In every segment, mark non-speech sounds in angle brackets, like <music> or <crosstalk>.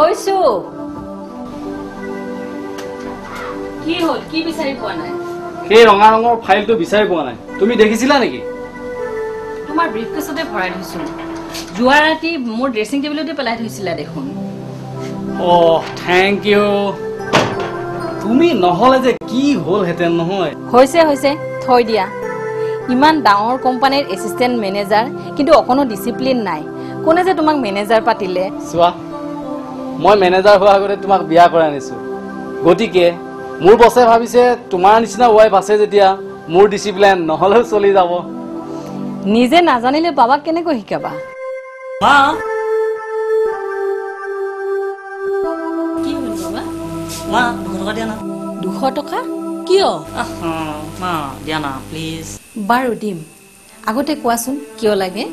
গৈছো। কি হ'ল? কি বিচাৰি পোৱা নাই? সেই ৰঙা ৰঙৰ ফাইলটো বিচাৰি পোৱা নাই। তুমি দেখিছিলা নেকি? তোমাৰ ব্ৰিফকেছতে ভৰাই থৈছো। যোৱা ৰাতি মোৰ ড্ৰেছিং টেবুলতে পেলাই থৈছিলা দেখোন। অ' থেংক ইউ তুমি নহ'লে যে কি হ'লহেঁতেন নহয়। হৈছে হৈছে থৈ দিয়া। ইমান ডাঙৰ কোম্পানীৰ এছিষ্টেণ্ট মেনেজাৰ কিন্তু অকণো ডিচিপ্লিন নাই। কোনে যে তোমাক মেনেজাৰ পাতিলে? চোৱা মই মেনেজাৰ হোৱাৰ আগতে তোমাক বিয়া কৰাই আনিছোঁ। গতিকে মোৰ বছে ভাবিছে তোমাৰ নিচিনা ৱাইফ আছে যেতিয়া মোৰ ডিচিপ্লিন নহ'লেও চলি যাব। নিজে নাজানিলে বাবাক কেনেকৈ শিকাবা? মা! মা দুশ টকা দিয়া না। দুশ টকা? কিয়? আহ, মা দিয়া না প্লিজ বাৰু দিম। আগতে কোৱাচোন কিয় লাগে?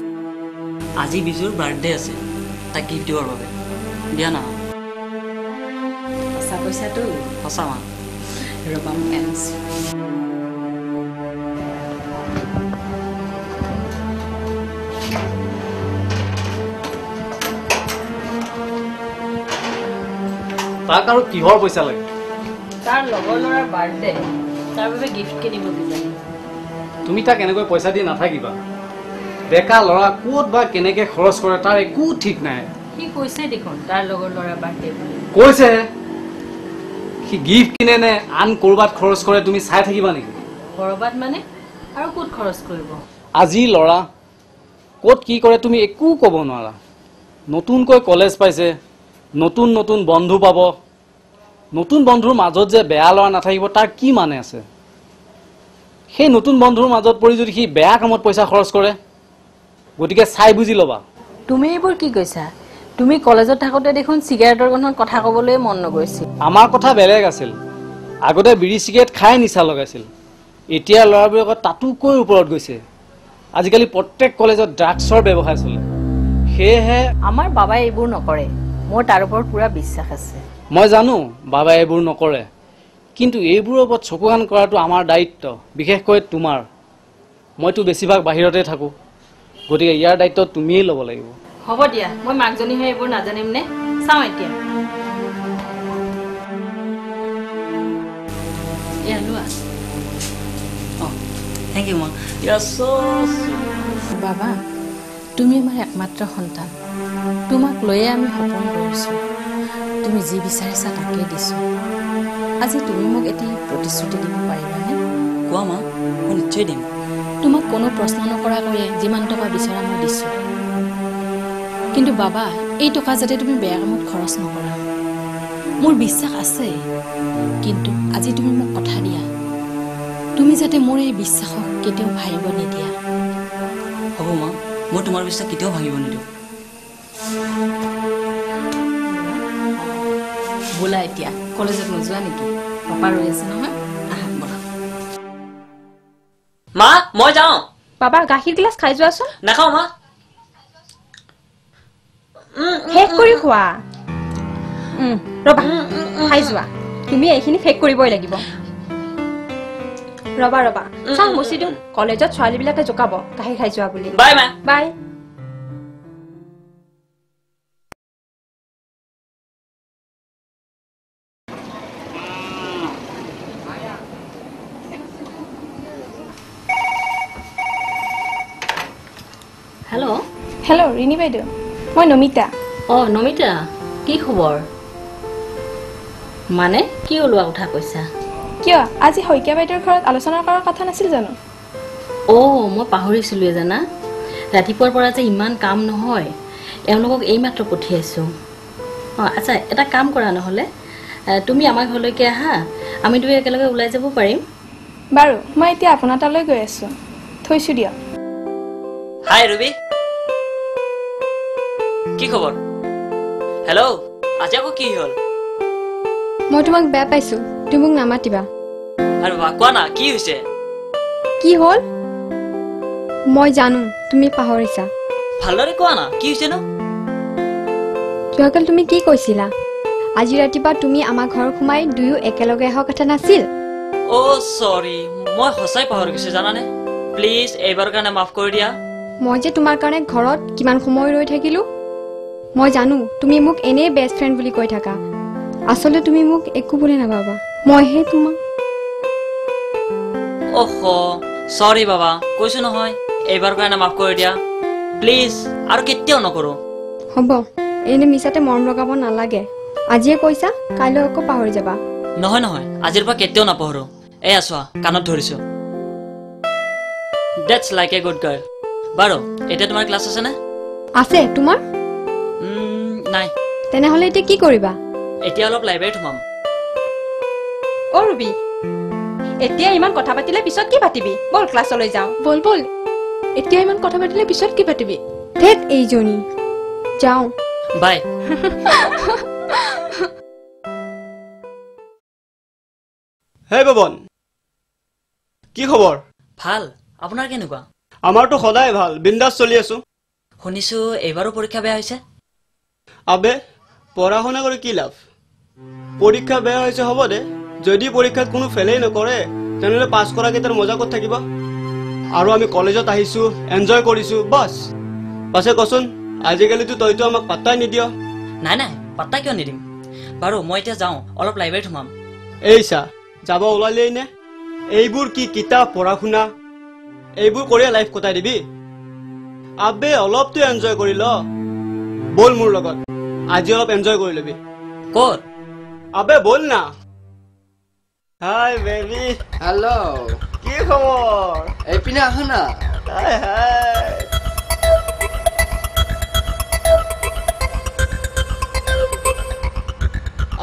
আজি বিজুৰ বাৰ্থডে আছে। তাক গিফ্ট দিবৰ বাবে। দিয়া না। সঁচা পইচাটো সঁচা মা ৰবা মই আনিছোঁ তাক আৰু কিহৰ পইচা লাগে? তাৰ লগৰ ল'ৰাৰ বাৰ্থডে তাৰ বাবে গিফ্ট কিনিব কিজানি তুমি তাক এনেকৈ পইচা দি নাথাকিবা। ডেকা ল'ৰা ক'ত বা কেনেকৈ খৰচ কৰে তাৰ একো ঠিক নাই। সি কৈছে দেখোন তাৰ লগৰ ল'ৰাৰ বাৰ্থডে কৈছে? সি গিফ্ট কিনে নে আন ক'ৰবাত খৰচ কৰে তুমি চাই থাকিবা নেকি? ক'ৰবাত মানে? আৰু ক'ত খৰচ কৰিব? আজি ল'ৰা ক'ত কি কৰে তুমি একো ক'ব নোৱাৰা। নতুনকৈ কলেজ পাইছে নতুন নতুন বন্ধু পাব। নতুন বন্ধুৰ মাজত যে বেয়া ল'ৰা নাথাকিব তাৰ কি মানে আছে? সেই নতুন বন্ধুৰ মাজত পৰি যদি সি বেয়া কামত পইচা খৰচ কৰে গতিকে চাই বুজি ল'বা। তুমি এইবোৰ কি কৈছা? তুমি কলেজত থাকোঁতে দেখোন চিগাৰেটৰ গোন্ধত কথা ক'বলৈ মন নগৈছিল। আমাৰ কথা বেলেগ আছিল। আগতে বিড়ি চিগাৰেট খাই নিচা লগাইছিল। এতিয়া ল'ৰাবোৰে আকৌ তাতোকৈ ওপৰত গৈছে। আজিকালি প্ৰত্যেক কলেজত ড্ৰাগছৰ ব্যৱসায় চলে। সেয়েহে আমাৰ বাবাই এইবোৰ নকৰে। মোৰ তাৰ ওপৰত পূৰা বিশ্বাস আছে। মই জানো বাবাই এইবোৰ নকৰে। কিন্তু এইবোৰৰ ওপৰত চকু কাণ কৰাটো আমাৰ দায়িত্ব বিশেষকৈ তোমাৰ। মইতো বেছিভাগ বাহিৰতে থাকোঁ। গতিকে ইয়াৰ দায়িত্ব তুমিয়েই ল'ব লাগিব। হ'ব দিয়া মই মাকজনী হৈ এইবোৰ নাজানিম নে? চাওঁ এতিয়া। থেংক ইউ মা বাবা তুমি আমাৰ একমাত্ৰ সন্তান। তোমাক লৈয়ে আমি সপোন কৰিছোঁ। তুমি যি বিচাৰিছা তাকেই দিছোঁ। আজি তুমি মোক এটি প্ৰতিশ্ৰুতি দিব পাৰিবানে? কোৱা মা মই নিশ্চয় দিম। তোমাক কোনো প্ৰশ্ন নকৰাকৈয়ে যিমান টকা বিচৰা মই দিছোঁ। কিন্তু বাবা এই টকা যাতে তুমি বেয়া কামত খৰচ নকৰা। মোৰ বিশ্বাস আছে কিন্তু আজি তুমি মোক কথা দিয়া। তুমি যাতে মোৰ এই বিশ্বাসক কেতিয়াও ভাবিব নিদিয়া। হ'ব মা মই তোমাৰ বিশ্বাস কেতিয়াও ভাঙিব নিদিওঁ। বোলা এতিয়া কলেজত নোযোৱা নেকি? পাপা ৰৈ আছে নহয় আহা বলা। মা মই যাওঁ। বাবা গাখীৰ গিলাচ খাই যোৱাচোন। নাখাওঁ মা। শেষ কৰি খোৱা। উম, ৰবা খাই যোৱা তুমি এইখিনি শেষ কৰিবই লাগিব। ৰবা ৰবা। চাওঁ মুচি দিওঁ। কলেজত ছোৱালীবিলাকে জোকাব। গাখীৰ খাই যোৱা বুলি। বাই মা। বাই। হেল্ল' হেল্ল' ৰিণী বাইদেউ। মই নমিতা। অঁ নমিতা কি খবৰ? মানে কি ওলোৱা কথা কৈছা? কিয় আজি শইকীয়া বাইদেউৰ ঘৰত আলোচনা কৰাৰ কথা নাছিল জানো? অঁ মই পাহৰিছিলোঁৱে জানা। ৰাতিপুৱাৰ পৰা যে ইমান কাম নহয় এওঁলোকক এইমাত্ৰ পঠিয়াইছোঁ অঁ আচ্ছা এটা কাম কৰা নহ'লে। তুমি আমাৰ ঘৰলৈকে আহা আমি দুয়ো একেলগে ওলাই যাব পাৰিম। বাৰু মই এতিয়া আপোনাৰ তালৈ গৈ আছোঁ। থৈছোঁ দিয়ক। হাই ৰবি। কি খবৰ? হেল্ল' আজি আকৌ কি হ'ল? মই তোমাক বেয়া পাইছো তুমি মোক নামাতিবা। আৰু কোৱা না কি হৈছে? কি হ'ল? মই জানো তুমি পাহৰিছা। ভালদৰে কোৱা না কি হৈছে নো? যোৱাকালি তুমি কি কৈছিলা? আজি ৰাতিপুৱা তুমি আমাৰ ঘৰ সোমাই দুয়ো একেলগে অহা কথা নাছিল? অ' চৰি মই সঁচাই পাহৰি গৈছোঁ জানানে? প্লিজ এইবাৰৰ কাৰণে মাফ কৰি দিয়া। মই যে তোমাৰ কাৰণে ঘৰত কিমান সময় ৰৈ থাকিলো মই জানো তুমি মোক এনেই বেষ্ট ফ্ৰেণ্ড বুলি কৈ থাকা। আচলতে তুমি মোক একো বুলি নাভাবা। মইহে তোমাক। অহ চৰি বাবা কৈছো নহয় এইবাৰ কাৰণে মাফ কৰি দিয়া। প্লিজ আৰু কেতিয়াও নকৰোঁ। হ'ব এনেই মিছাতে মৰম লগাব নালাগে। আজিয়ে কৈছা কাইলৈ আকৌ পাহৰি যাবা। নহয় নহয় আজিৰ পৰা কেতিয়াও নাপাহৰোঁ। এয়া চোৱা কাণত ধৰিছোঁ। That's like a good girl বাৰু এতিয়া তোমাৰ ক্লাছ আছেনে? আছে তোমাৰ? নাই। তেনেহ'লে এতিয়া কি কৰিবা? এতিয়া অলপ লাইব্ৰেৰীত সোমাম। অ ৰুবি। এতিয়া ইমান কথা পাতিলে পিছত কি পাতিবি? ব'ল ক্লাছলৈ যাওঁ। বল বল। এতিয়া ইমান কথা পাতিলে পিছত কি পাতিবি? ধেত এইজনী। যাওঁ। বাই। হে পৱন কি খবৰ? ভাল। আপোনাৰ কেনেকুৱা? আমাৰতো সদায় ভাল। বিন্দাছ চলি আছো। শুনিছোঁ এইবাৰো পৰীক্ষা বেয়া হৈছে? আবে পঢ়া শুনা কৰি কি লাভ? পৰীক্ষা বেয়া হৈছে হ'ব দে। যদি পৰীক্ষাত কোনো ফেলেই নকৰে তেনেহ'লে পাছ কৰা কেইটাৰ মজা ক'ত থাকিব? আৰু আমি কলেজত আহিছো এনজয় কৰিছো বাছ। পাছে কচোন আজিকালিতো তইতো আমাক পাত্তাই নিদিয়। নাই নাই পাত্তা কিয় নিদিম? বাৰু মই এতিয়া যাওঁ অলপ লাইব্ৰেৰীত সোমাম। এই চা যাব ওলালেই নে? এইবোৰ কি কিতাপ পঢ়া শুনা এইবোৰ কৰিয়ে লাইফ কটাই দিবি। আবে অলপতো এনজয় কৰি ল। বল মোৰ লগত। আজি অলপ এনজয় কৰি লবি। ক'ত? আবে বল না। হাই বেবি হেল্ল' কি খবৰ? এইপিনে আহা না। হাই হাই।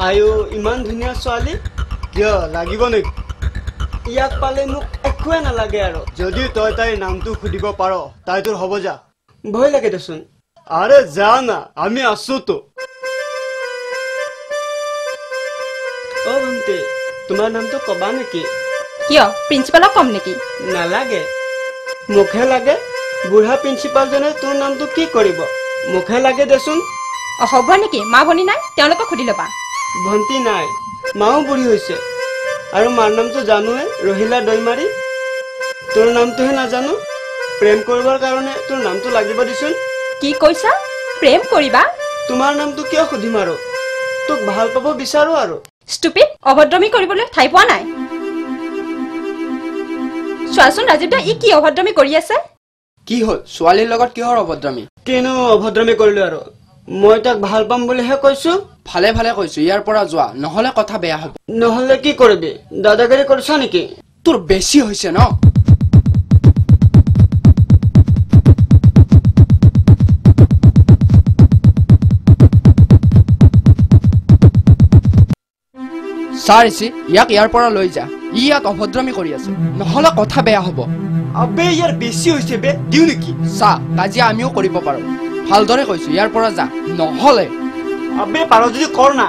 আয়ো ইমান ধুনীয়া ছোৱালী। কিয় লাগিব নেকি ইয়াক পালে মোক একোৱে নালাগে আৰু। যদি তই তাইৰ নামটো সুধিব পাৰ তাই তোৰ হ'ব যা। ভয় লাগে দেচোন। আৰে যা না আমি আছোতো অ ভণ্টি তোমাৰ নামটো কবা নেকি কিয় প্ৰিন্সিপালক কম নেকি নালাগে মুখে লাগে বুঢ়া প্ৰিন্সিপালজনে তোৰ নামটো কি কৰিব মুখে লাগে দেচোন অসভ্য নেকি মা ভনী নাই তেওঁলোকক সুধি ল'বা ভণ্টি নাই মাও বুঢ়ী হৈছে আৰু মাৰ নামটো জানোৱে ৰহিলা দৈমাৰী তোৰ নামটোহে নাজানো প্ৰেম কৰিবৰ কাৰণে তোৰ নামটো লাগিব দেচোন কি কৈছা? প্ৰেম কৰিবা? তোমাৰ নামটো কিয় সুধিম আৰু? তোক ভাল পাব বিচাৰো আৰু। ষ্টুপিড অভদ্ৰমী কৰিবলৈ ঠাই পোৱা নাই। চোৱাচোন ৰাজীৱ দা ই কি অভদ্ৰমী কৰি আছে? কি হ'ল? ছোৱালীৰ লগত কিহৰ অভদ্ৰামী? কিনো অভদ্ৰামী কৰিলো আৰু? মই তাক ভাল পাম বুলিহে কৈছো? ভালে ভালে কৈছো। ইয়াৰ পৰা যোৱা। নহলে কথা বেয়া হ'ব। নহলে কি কৰিবি? দাদাগিৰি কৰিছ নেকি? তোৰ বেছি হৈছে ন? চা ঋষি ইয়াক ইয়াৰ পৰা লৈ যা। ই ইয়াত অভদ্ৰামী কৰি আছে। নহলে কথা বেয়া হ'ব। আবে ইয়াৰ বেছি হৈছে বে দিওঁ নেকি? চা কাজিয়া আমিও কৰিব পাৰো। ভালদৰে কৈছো ইয়াৰ পৰা যা। নহলে। আবে পাৰ যদি কৰ না।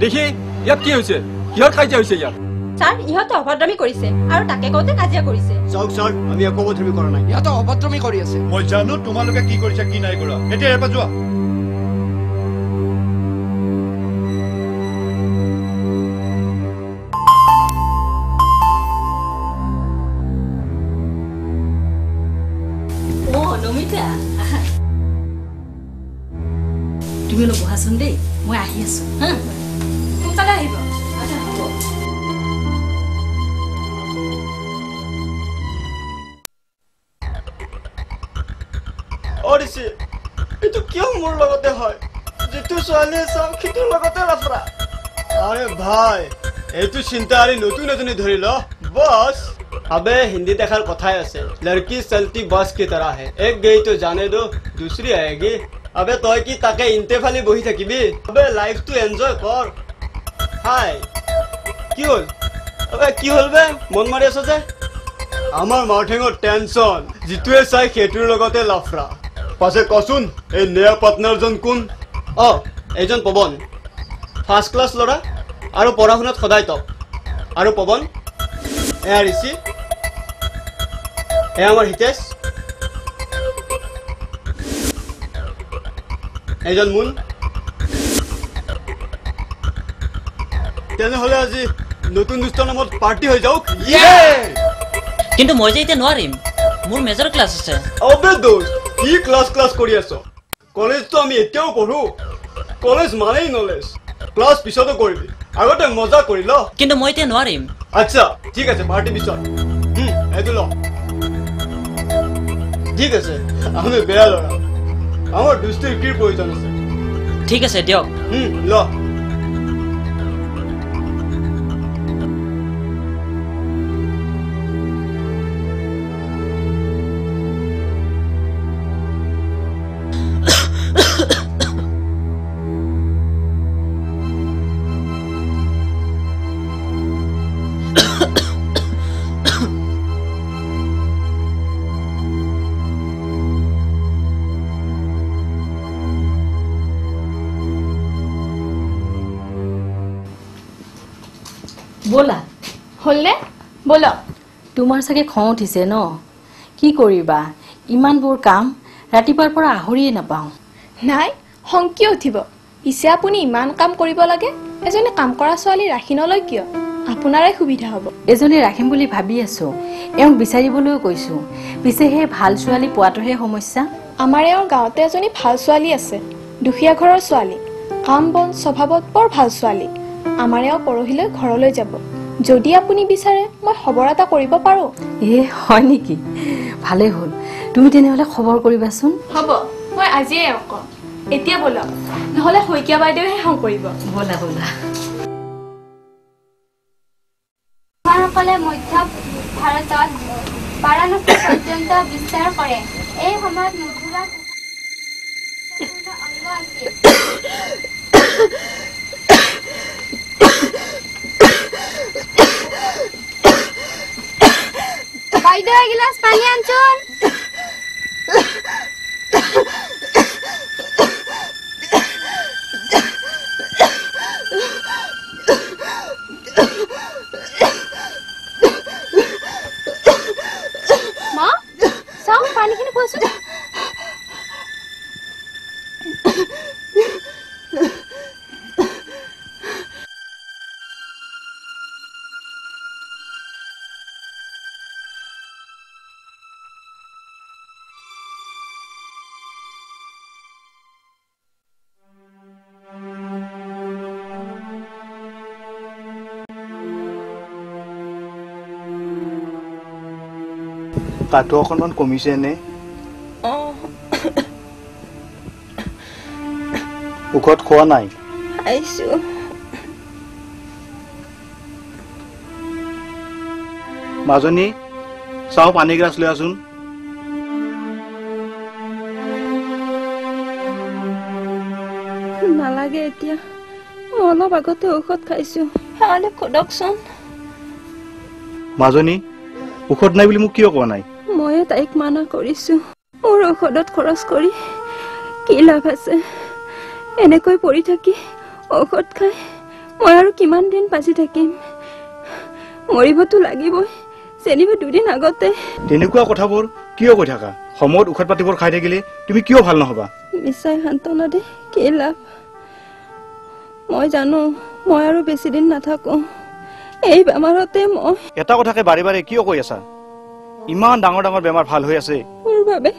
দেখি ইয়াত কি হৈছে? কিহৰ কাজিয়া হৈছে ইয়াত? ছাৰ ইহঁতে অভদ্ৰমী কৰিছে আৰু তাকে কওঁতে কাজিয়া কৰিছে। চাওক ছাৰ আমি একো অভদ্ৰামী কৰা নাই। ইহঁতে অভদ্ৰামী কৰি আছে। মই জানো তোমালোকে কি কৰিছা কি নাই কৰা। এতিয়া ইয়াৰ পৰা যোৱা। এইটো চিন্তা আৰি নতুন এজনী ধৰি ল। বছ আবে হিন্দীত এষাৰ কথাই আছে। লড়কি চলতি বাছ কি তৰহ হে? এক গই তো জানে দো দুসৰি আয়েগি। আবে তই কি তাকে ইনতে ফালি বহি থাকিবি? আবে লাইফটো এনজয় কৰ। হাই কি হ'ল? আবে কি হ'ল বে? মন মাৰি আছ যে? আমাৰ মাউথেঙৰ টেনচন যিটোৱে চাই সেইটোৰ লগতে লাফৰা। পাছে কচোন এই নেয়া পাৰ্টনাৰজন কোন? অ এইজন পৱন। ফাৰ্ষ্ট ক্লাছ ল'ৰা? আৰু পঢ়া শুনাত সদায় টপ আৰু পৱন এয়া ঋষি এয়া আমাৰ হিতেশ এইজন মুন। তেনেহ'লে আজি নতুন দুষ্টৰ নামত পাৰ্টি হৈ যাওক। কিন্তু মই যে এতিয়া নোৱাৰিম মোৰ মেজৰ ক্লাছ আছে। অবে কি ক্লাছ ক্লাছ কৰি আছ? কলেজটো আমি এতিয়াও পঢ়ো। কলেজ মানেই নলেজ ক্লাছ পিছতো কৰিবি। আগতে মজা কৰি ল। কিন্তু মই এতিয়া নোৱাৰিম। আচ্ছা ঠিক আছে পাৰ্টি পিছত। এইটো ল ঠিক আছে আমি বেয়া ল'ৰা। আমাৰ দুষ্টিৰ কি প্ৰয়োজন আছে? ঠিক আছে দিয়ক। ল। তোমাৰ চাগে খং উঠিছে ন? কি কৰিবা? ইমানবোৰ কাম ৰাতিপুৱাৰ পৰা আহৰিয়ে নাপাওঁ। নাই খং কিয় উঠিব? পিছে আপুনি ইমান কাম কৰিব লাগে? এজনী কাম কৰা ছোৱালী ৰাখি নলয় কিয়? আপোনাৰে সুবিধা হ'ব। এজনী ৰাখিম বুলি ভাবি আছো। এওঁক বিচাৰিবলৈও কৈছো। পিছে সেই ভাল ছোৱালী পোৱাটোহে সমস্যা? আমাৰ এওঁৰ গাঁৱতে এজনী ভাল ছোৱালী আছে। দুখীয়া ঘৰৰ ছোৱালী। কাম বন স্বভাৱত বৰ ভাল ছোৱালী। আমাৰ এওঁ পৰহিলৈ ঘৰলৈ যাব। যদি আপুনি বিচাৰে মই খবৰ এটা কৰিব পাৰোঁ। এ হয় নেকি? ভালেই হ'ল। তুমি তেনেহ'লে খবৰ কৰিবাচোন। হ'ব মই আজিয়ে ক'ম এতিয়া ব'লক নহ'লে শইকীয়া বাইদেউহে খং কৰিব। ব'লা ব'লা। কুমাৰসকলে মধ্য ভাৰতত বাৰাণসী পৰ্যন্ত বিস্তাৰ কৰে। এই সময়ত মথুৰা অংগ আছিল <coughs> বাইদেউ এগিলাচ পানী আনচোন মা কাঠটো অকণমান কমিছে নে? ঔষধ খোৱা নাই? মাজনী চাওঁ পানী গিলাচ লৈ আছোন। নালাগে এতিয়া। মই অলপ আগতে ঔষধ খাইছো। সোধকচোন মাজনী ঔষধ নাই বুলি মোক কিয় কোৱা নাই? ময়ে তাইক মানা কৰিছো মোৰ ঔষধত খৰচ কৰি কি লাভ আছে এনেকৈ পৰি থাকি ঔষধ খাই মই আৰু কিমান দিন বাচি থাকিম মৰিবতো লাগিবই যেনিবা দুদিন আগতে তেনেকুৱা কথাবোৰ কিয় কৈ থাকা সময়ত ঔষধ পাতিবোৰ খাই থাকিলে তুমি কিয় ভাল নহবা মিছাই সান্তনা দে কি লাভ মই জানো মই আৰু বেছি দিন নাথাকো এই বেমাৰতে মই এটা কথাকে বাৰে বাৰে কিয় কৈ আছা ইমান ডাঙৰ ডাঙৰ বেমাৰ ভাল হৈ আছে। মোৰ বাবে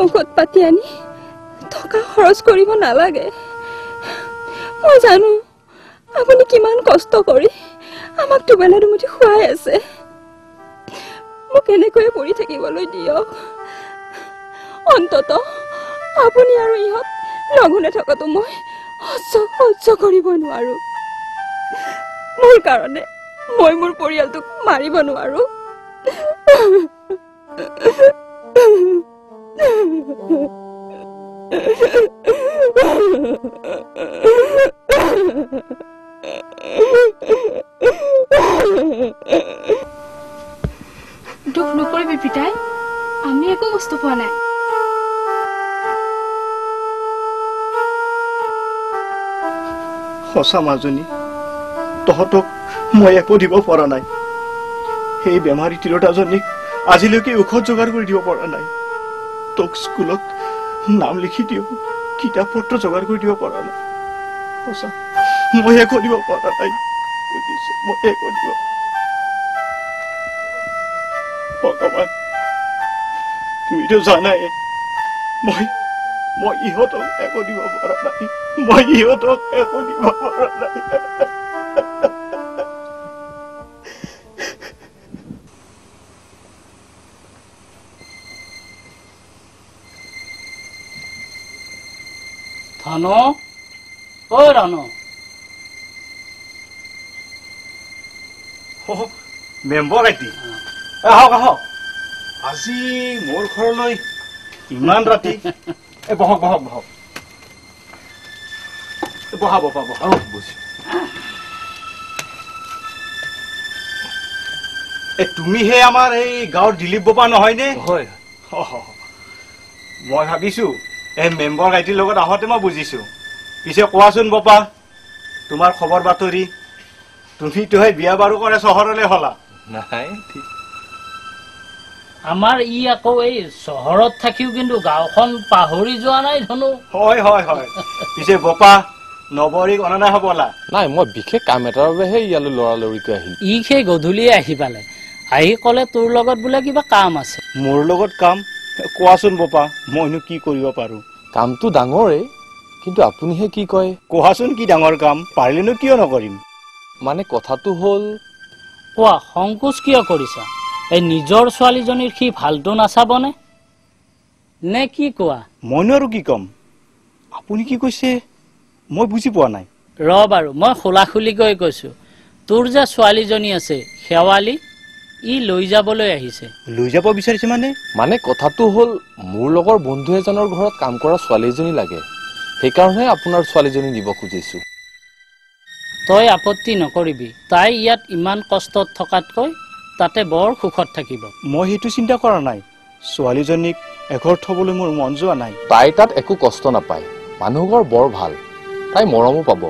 ঔষধ পাতি আনি টকা খৰচ কৰিব নালাগে। মই জানো আপুনি কিমান কষ্ট কৰি আমাক দুবেলা দুমুঠি খুৱাই আছে। মোক এনেকৈয়ে পৰি থাকিবলৈ দিয়ক। অন্তত আপুনি আৰু ইহঁত লঘোণে থকাটো মই সহ্য সহ্য কৰিব নোৱাৰো। মোৰ কাৰণে মই মোৰ পৰিয়ালটোক মাৰিব নোৱাৰো। দুখ নকৰিবি পিতাই। আমি একো কষ্ট পোৱা নাই। সঁচা মাজনী তহঁতক মই একো দিব পৰা নাই। সেই বেমাৰী তিৰোতাজনীক আজিলৈকে ঔষধ যোগাৰ কৰি দিব পৰা নাই। তোক স্কুলত নাম লিখি দিব কিতাপ পত্ৰ যোগাৰ কৰি দিব পৰা নাই। সঁচা মই একো দিব পৰা নাই খুজিছো ময়ে কৰিব ভগৱান তুমিতো জানাই মই মই ইহঁতক একো দিব পৰা নাই মই ইহঁতক একো দিব পৰা নাই। ধন ঐ ধন মেম্বৰ আইটি আহক আহক আজি মোৰ ঘৰলৈ ইমান ৰাতি এ বহক বহক বহক এ, বহা বহা বহা বুজি তুমিহে আমাৰ এই গাঁৱৰ দিলীপ বাবা নহয়নে হয় মই ভাবিছো এই মেম্বৰ আইটিৰ লগত আহোঁতে মই বুজিছো। পিছে কোৱাচোন বাপা তোমাৰ খবৰ বাতৰি? তুমিতোহে বিয়া বাৰু কৰে চহৰলৈ হলা? নাই ঠিক। আমাৰ ই আকৌ এই চহৰত থাকিও কিন্তু গাঁওখন পাহৰি যোৱা নাই ধনু। হয় হয় হয়। পিছে বপা নৱৰীক অনা নাই হবলা? নাই মই বিশেষ কাম এটাৰ বাবেহে ইয়ালৈ লৰালৰিকৈ আহিলো ই সেই গধূলিয়ে আহি পালে। আহি ক'লে তোৰ লগত বোলে কিবা কাম আছে। মোৰ লগত কাম? কোৱাচোন বপা মইনো কি কৰিব পাৰো? কামটো ডাঙৰেই কিন্তু আপুনিহে কি কয়? কোৱাচোন কি ডাঙৰ কাম পাৰিলেনো কিয় নকৰিম? মানে কথাটো হ'ল কোৱা সংকোচ কিয় কৰিছা? এই নিজৰ ছোৱালীজনীৰ সি ভালটো নাচাবনে? নে কি কোৱা? মইনো আৰু কি ক'ম? আপুনি কি কৈছে? মই বুজি পোৱা নাই। ৰ বাৰু মই খোলাখুলিকৈ কৈছো। তোৰ যে ছোৱালীজনী আছে শেৱালি ই লৈ যাবলৈ আহিছে। লৈ যাব বিচাৰিছে মানে? মানে কথাটো হ'ল মোৰ লগৰ বন্ধু এজনৰ ঘৰত কাম কৰা ছোৱালী এজনী লাগে। সেইকাৰণেহে আপোনাৰ ছোৱালীজনী নিব খুজিছো। তই আপত্তি নকৰিবি। তাই ইয়াত ইমান কষ্টত থকাতকৈ তাতে বৰ সুখত থাকিব। মই সেইটো চিন্তা কৰা নাই। ছোৱালীজনীক এঘৰ থবলৈ মোৰ মন যোৱা নাই। তাই তাত একো কষ্ট নাপায়। মানুহ ঘৰ বৰ ভাল। তাই মৰমো পাব।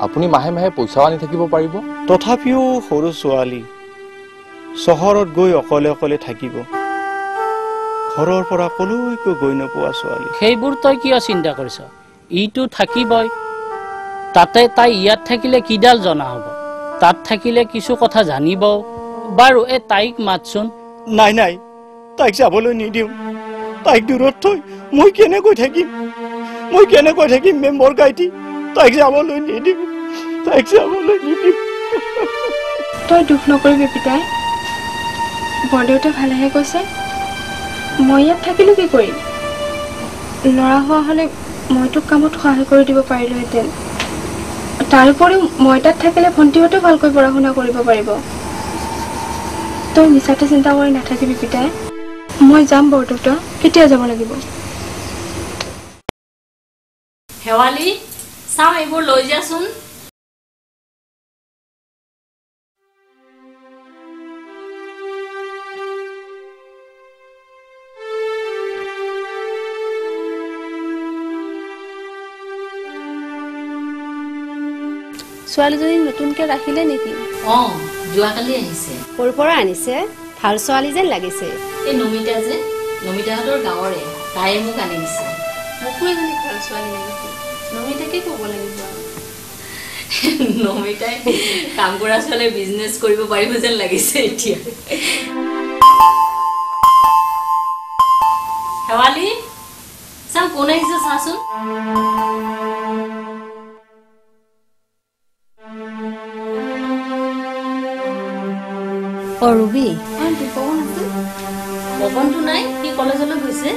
আপুনি মাহে মাহে পইচাও আনি থাকিব পাৰিব। তথাপিও সৰু ছোৱালী চহৰত গৈ অকলে অকলে থাকিব। ঘৰৰ পৰা কলৈকো গৈ নোপোৱা ছোৱালী। সেইবোৰ তই কিয় চিন্তা কৰিছ? ইটো থাকিবই। তাতে তাই ইয়াত থাকিলে কিডাল জনা হ'ব। তাত থাকিলে কিছু কথা জানিব। বাৰু এই তাইক মাতচোন। নাই নাই তাইক যাবলৈ নিদিওঁ। তাইক দূৰত থৈ মই কেনেকৈ থাকিম? মই কেনেকৈ থাকিম মেম্বৰ গাইটি? তাইক যাবলৈ নিদিম তাইক যাবলৈ নিদিম তই দুখ নকৰিবি পিতাই। বৰদেউতাই ভালেহে কৈছে। মই ইয়াত থাকিলো কি কৰিম? ল'ৰা হোৱা হ'লে মই তোক কামত সহায় কৰি দিব পাৰিলোহেঁতেন তাৰোপৰিও মই তাত থাকিলে ভণ্টিহঁতেও ভালকৈ পঢ়া শুনা কৰিব পাৰিব। তই মিছাতে চিন্তা কৰি নাথাকিবি পিতাই। মই যাম বৰদেউতা কেতিয়া যাব লাগিব? শেৱালি চাওঁ এইবোৰ লৈ যাচোন। ছোৱালীজনী নতুনকে ৰাখিলে নেকি? অঁ যোৱাকালি আহিছে। ক'ৰ পৰা আনিছে? ভাল ছোৱালী যেন লাগিছে। এই নমিতা যে নমিতাহঁতৰ গাঁৱৰে তাইয়ে মোক আনি দিছে। মোকো এজনী ভাল ছোৱালী লাগিছিল নমিতাকে ক'ব লাগিব। নমিতাই কাম কৰা ছোৱালীয়ে বিজনেছ কৰিব পাৰিব যেন লাগিছে এতিয়া। শেৱালি চাওঁ কোন আহিছে চাচোন? ৰুবি পৱনটো নাই সি কলেজলৈ গৈছে।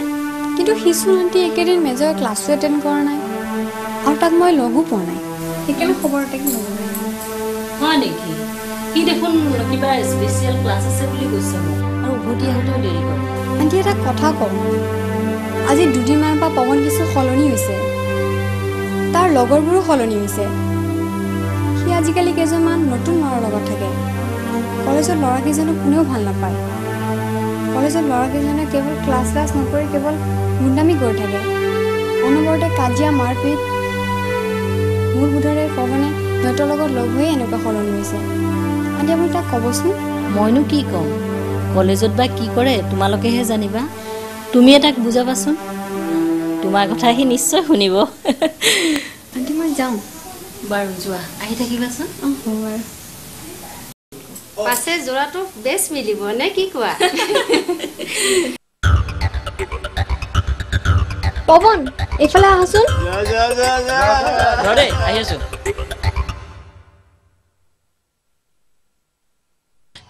কিন্তু সি চোনটি একেদিন মেজৰ ক্লাছো এটেণ্ড কৰা নাই আৰু তাক মই লগো পোৱা নাই। সেইকাৰণে খবৰ এটাকে ল'ব লাগিব হয় নেকি? সি দেখোন কিবা স্পেচিয়েল ক্লাছ আছে বুলি কৈছে মোক আৰু উভতি আহোঁতেও দেৰি কৰে আণ্টি এটা কথা কওঁ আজি দুদিনমানৰ পৰা পৱন কিছু সলনি হৈছে। তাৰ লগৰবোৰো সলনি হৈছে। সি আজিকালি কেইজনমান নতুন ল'ৰাৰ লগত থাকে। কলেজত ল'ৰাকেইজনক কোনেও ভাল নাপায়। কলেজত ল'ৰাকেইজনে কেৱল ক্লাছ ক্লাছ নকৰি কেৱল গুণ্ডামি কৰি থাকে। অনবৰতে কাজিয়া মাৰপিট মোৰ বোধেৰে পৱনে সিহঁতৰ লগত লগ হৈয়ে এনেকুৱা সলনি হৈছে। আণ্টি আপুনি তাক ক'বচোন। মইনো কি ক'ম? কলেজত বা কি কৰে তোমালোকেহে জানিবা। তুমিয়ে তাক বুজাবাচোন। তোমাৰ কথা সি নিশ্চয় শুনিব। আণ্টি মই যাওঁ। বাৰু যোৱা আহি থাকিবাচোন। অঁ। হ'ব পাছে যোৰাটো বেছ মিলিব নে কি কোৱা? পৱন এইফালে আহাচোন।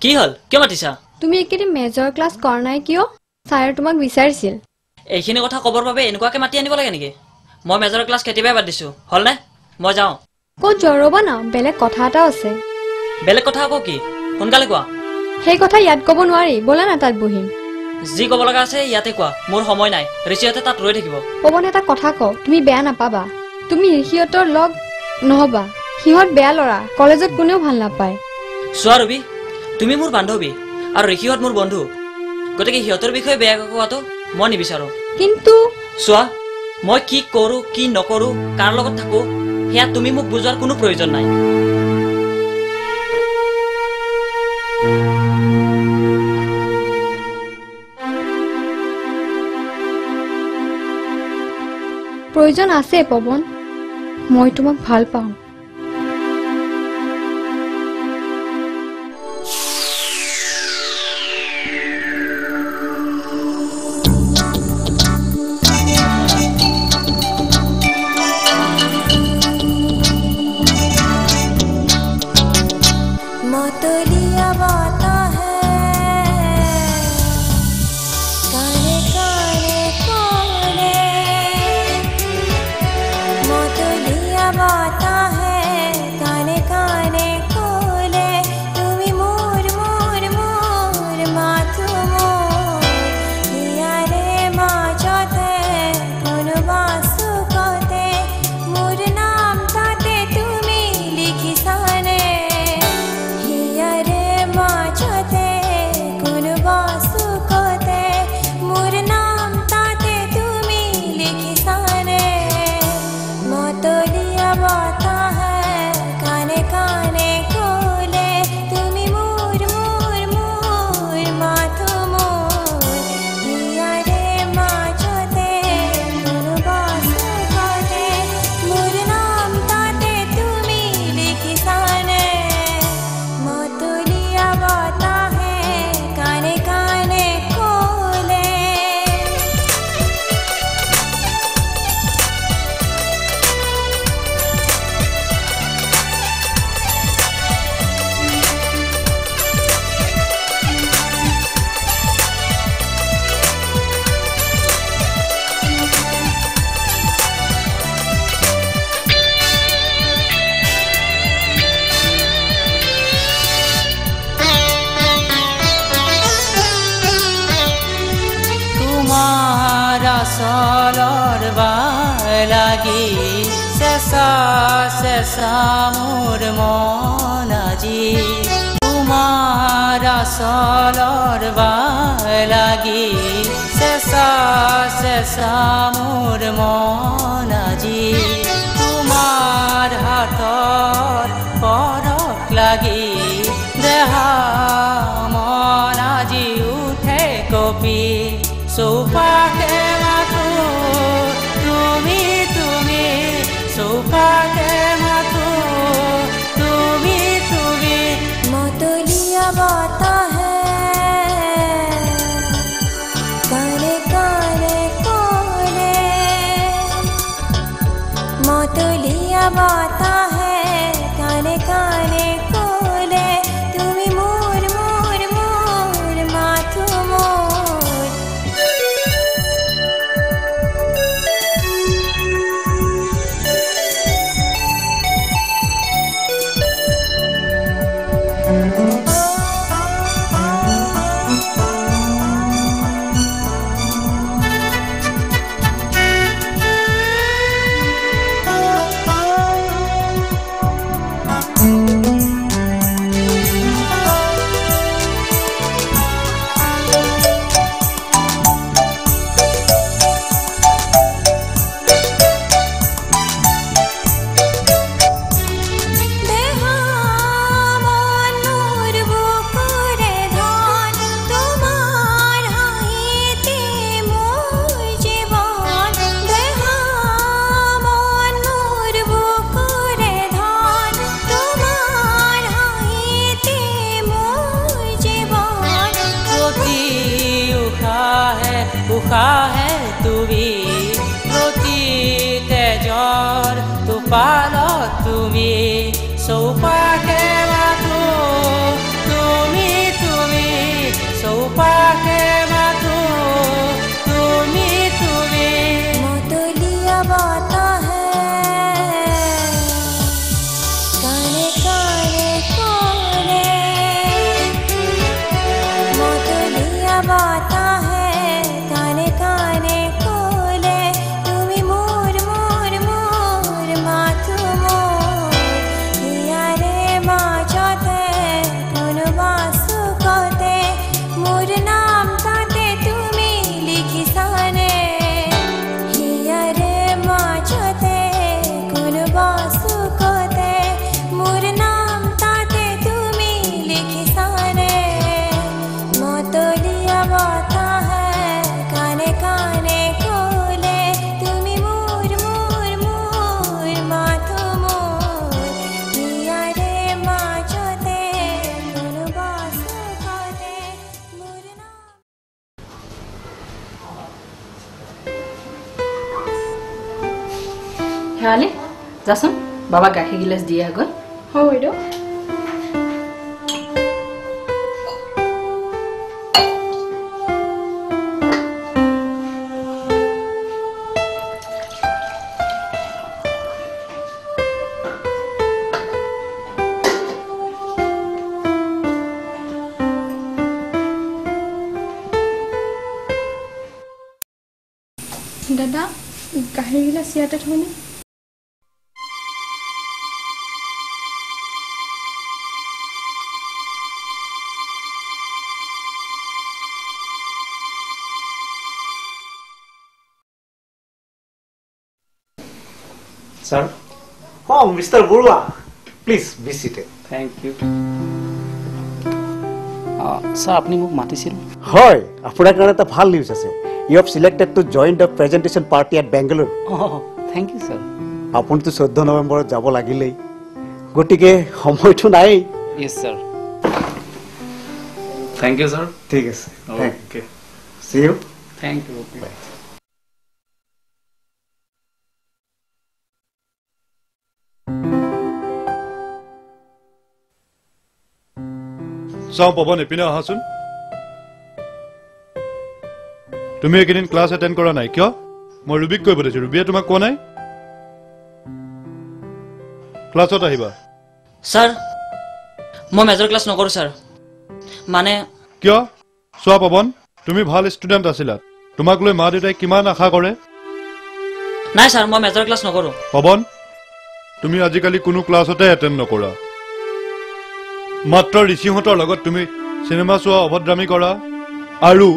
কি হ'ল? কিয় মাতিছা? তুমি এইকেইদিন মেজৰ ক্লাছ কৰা নাই কিয়? ছাৰে তোমাক বিচাৰিছিল। এইখিনি কথা ক'বৰ বাবে এনেকুৱাকে মাতি আনিব লাগে নেকি? মই মেজৰ ক্লাছ কেতিয়াবাই বাদ দিছো। হ'লনে? মই যাওঁ। ক'ত জৰবা না? বেলেগ কথা এটাও আছে। বেলেগ কথা আকৌ কি? সোনকালে কোৱা। সেই কথা ইয়াত ক'ব নোৱাৰি ব'লা না তাত বহিম। যি ক'ব লগা আছে ইয়াতে কোৱা মোৰ সময় নাই ঋষিহঁতে তাত ৰৈ থাকিব। পৱন এটা কথা কওঁ তুমি বেয়া নাপাবা। তুমি ঋষিহঁতৰ লগ নহবা সিহঁত বেয়া ল'ৰা কলেজত কোনেও ভাল নাপায়। চোৱা ৰবি তুমি মোৰ বান্ধৱী আৰু ঋষিহঁত মোৰ বন্ধু। গতিকে সিহঁতৰ বিষয়ে বেয়াকৈ কোৱাটো মই নিবিচাৰোঁ। কিন্তু চোৱা মই কি কৰোঁ কি নকৰোঁ কাৰ লগত থাকোঁ সেয়া তুমি মোক বুজোৱাৰ কোনো প্ৰয়োজন নাই। প্ৰয়োজন আছে পৱন মই তোমাক ভাল পাওঁ। বাবা গাখীৰ গিলাচ দিয়ে আগত। হয় বাইদেউ। দাদা গাখীৰ গিলাচ ইয়াতে থয়নে Sir? Oh, Mr. Burwa. Please be seated. Thank you sir আপুনি মোক মাতিছিল হয় আপোনাৰ কাৰণে এটা ভাল নিউজ আছে you have selected to join the presentation party at Bangalore অঁ থেংক ইউ ছাৰ আপুনিতো চৈধ্য নৱেম্বৰত যাব লাগিলেই গতিকে সময়টো নাই yes sir thank you sir ঠিক আছে চি ইউ থেংক ইউ চাওঁ পৱন এপিনে অহাচোন তুমি এইকেইদিন ক্লাছ এটেণ্ড কৰা নাই কিয় মই ৰুবিক কৈ পঠাইছো ৰুবিয়ে তোমাক কোৱা নাই ক্লাছত আহিবা ছাৰ মই মেজৰ ক্লাছ নকৰোঁ ছাৰ মানে কিয় চোৱা পৱন তুমি ভাল ষ্টুডেণ্ট আছিলা তোমাক লৈ মা দেউতাই কিমান আশা কৰে নাই ছাৰ মই মেজৰ ক্লাছ নকৰোঁ পৱন তুমি আজিকালি কোনো ক্লাছতে এটেণ্ড নকৰা মাত্ৰ ঋষিহঁতৰ লগত তুমি চিনেমা চোৱা অভদ্ৰামী কৰা আৰু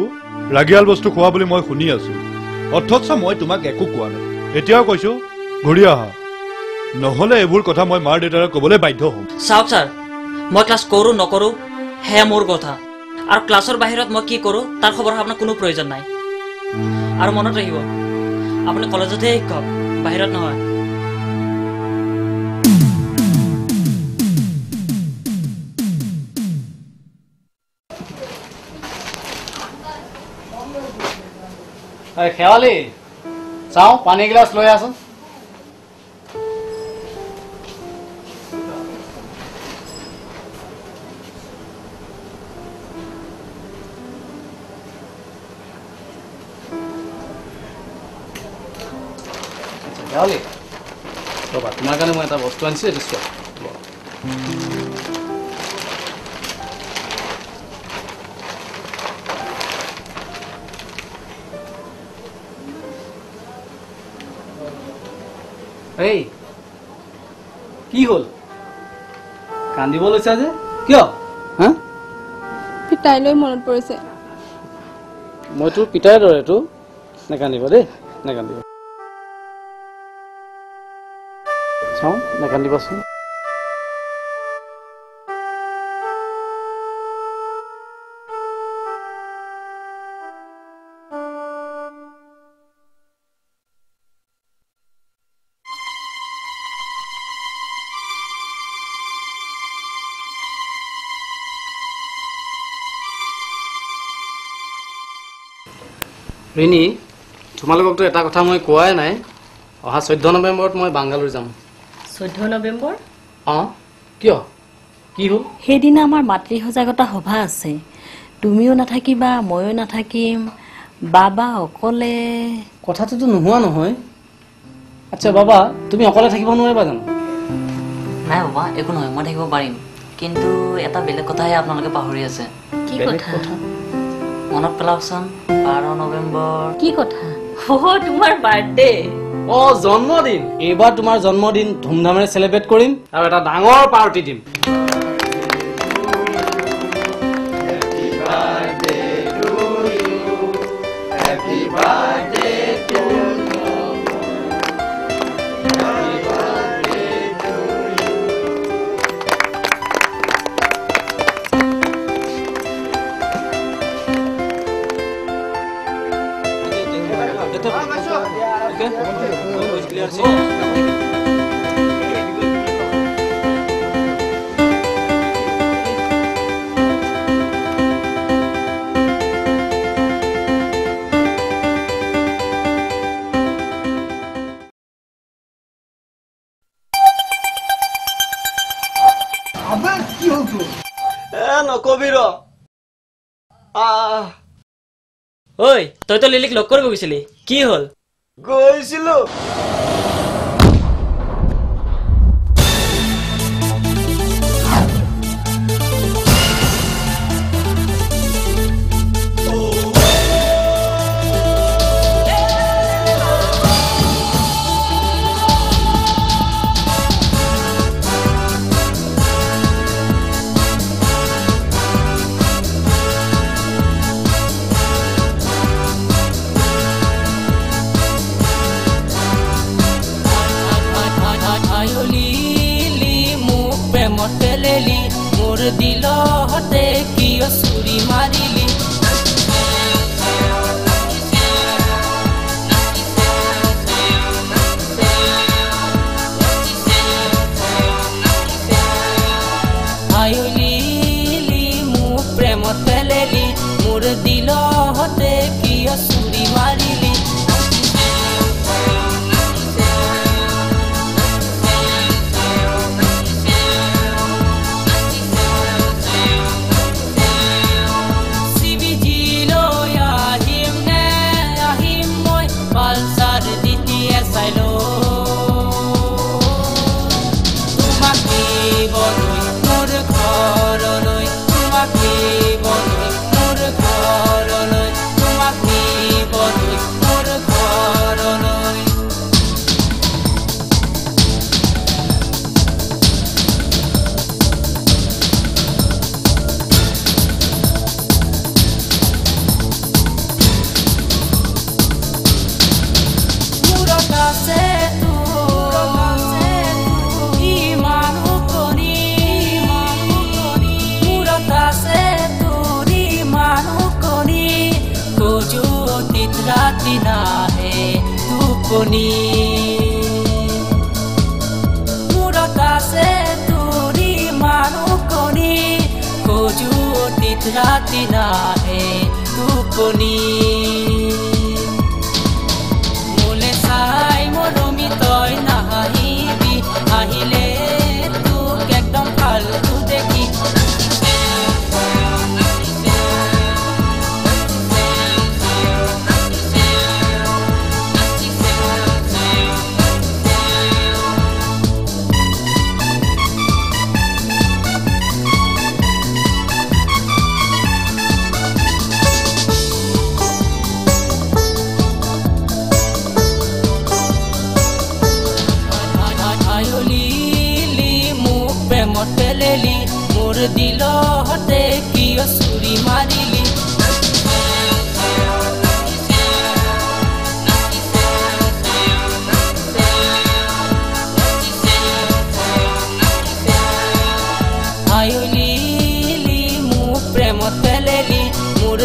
ৰাগিয়াল বস্তু খোৱা বুলি মই শুনি আছো। অথচ মই তোমাক একো কোৱা নাই। এতিয়াও কৈছো ঘূৰি আহা। নহলে এইবোৰ কথা মই মাৰ দেউতাৰে ক'বলৈ বাধ্য হ'ম। চাওক ছাৰ মই ক্লাছ কৰোঁ নকৰোঁ সেয়া মোৰ কথা। আৰু ক্লাছৰ বাহিৰত মই কি কৰোঁ তাৰ খবৰ আপোনাৰ কোনো প্ৰয়োজন নাই। আৰু মনত ৰাখিব আপুনি কলেজতহে শিক্ষক বাহিৰত নহয়। শেৱালি চাওঁ পানী গিলাচ লৈ আছোন শেৱালি ৰ'বা তোমাৰ কাৰণে মই এটা বস্তু আনিছোঁ এইটো চোৱা। এই কি হ'ল? কান্দিব লৈছা যে কিয়? হা? তাইলৈ মনত পৰিছে। মই তোৰ পিতাই দৰেতো নেকান্দিব দেই নেকান্দিব। চাওঁ নেকান্দিবাচোন। ৰিণি তোমালোককতো এটা কথা মই কোৱাই নাই। অহা চৈধ্য নৱেম্বৰত মই বাংগালোৰ যাম। চৈধ্য নৱেম্বৰ? অঁ কিয়? কি হ'ল? সেইদিনা আমাৰ মাতৃ সজাগতা সভা আছে। তুমিও নাথাকিবা ময়ো নাথাকিম বাবা অকলে। কথাটোতো নোহোৱা নহয়। আচ্ছা বাবা তুমি অকলে থাকিব নোৱাৰিবা জানো? নাই বাবা একো নহয় মই থাকিব পাৰিম। কিন্তু এটা বেলেগ কথাহে আপোনালোকে পাহৰি আছে। কি কথা? মনত পেলাওকচোন বাৰ নৱেম্বৰ। কি কথা? অ' তোমাৰ বাৰ্থডে অ জন্মদিন। এইবাৰ তোমাৰ জন্মদিন ধুমধামেৰে চেলিব্ৰেট কৰিম আৰু এটা ডাঙৰ পাৰ্টি দিম। তইতো লিলিক লগ কৰিব গৈছিলি। কি হ'ল? গৈছিলো।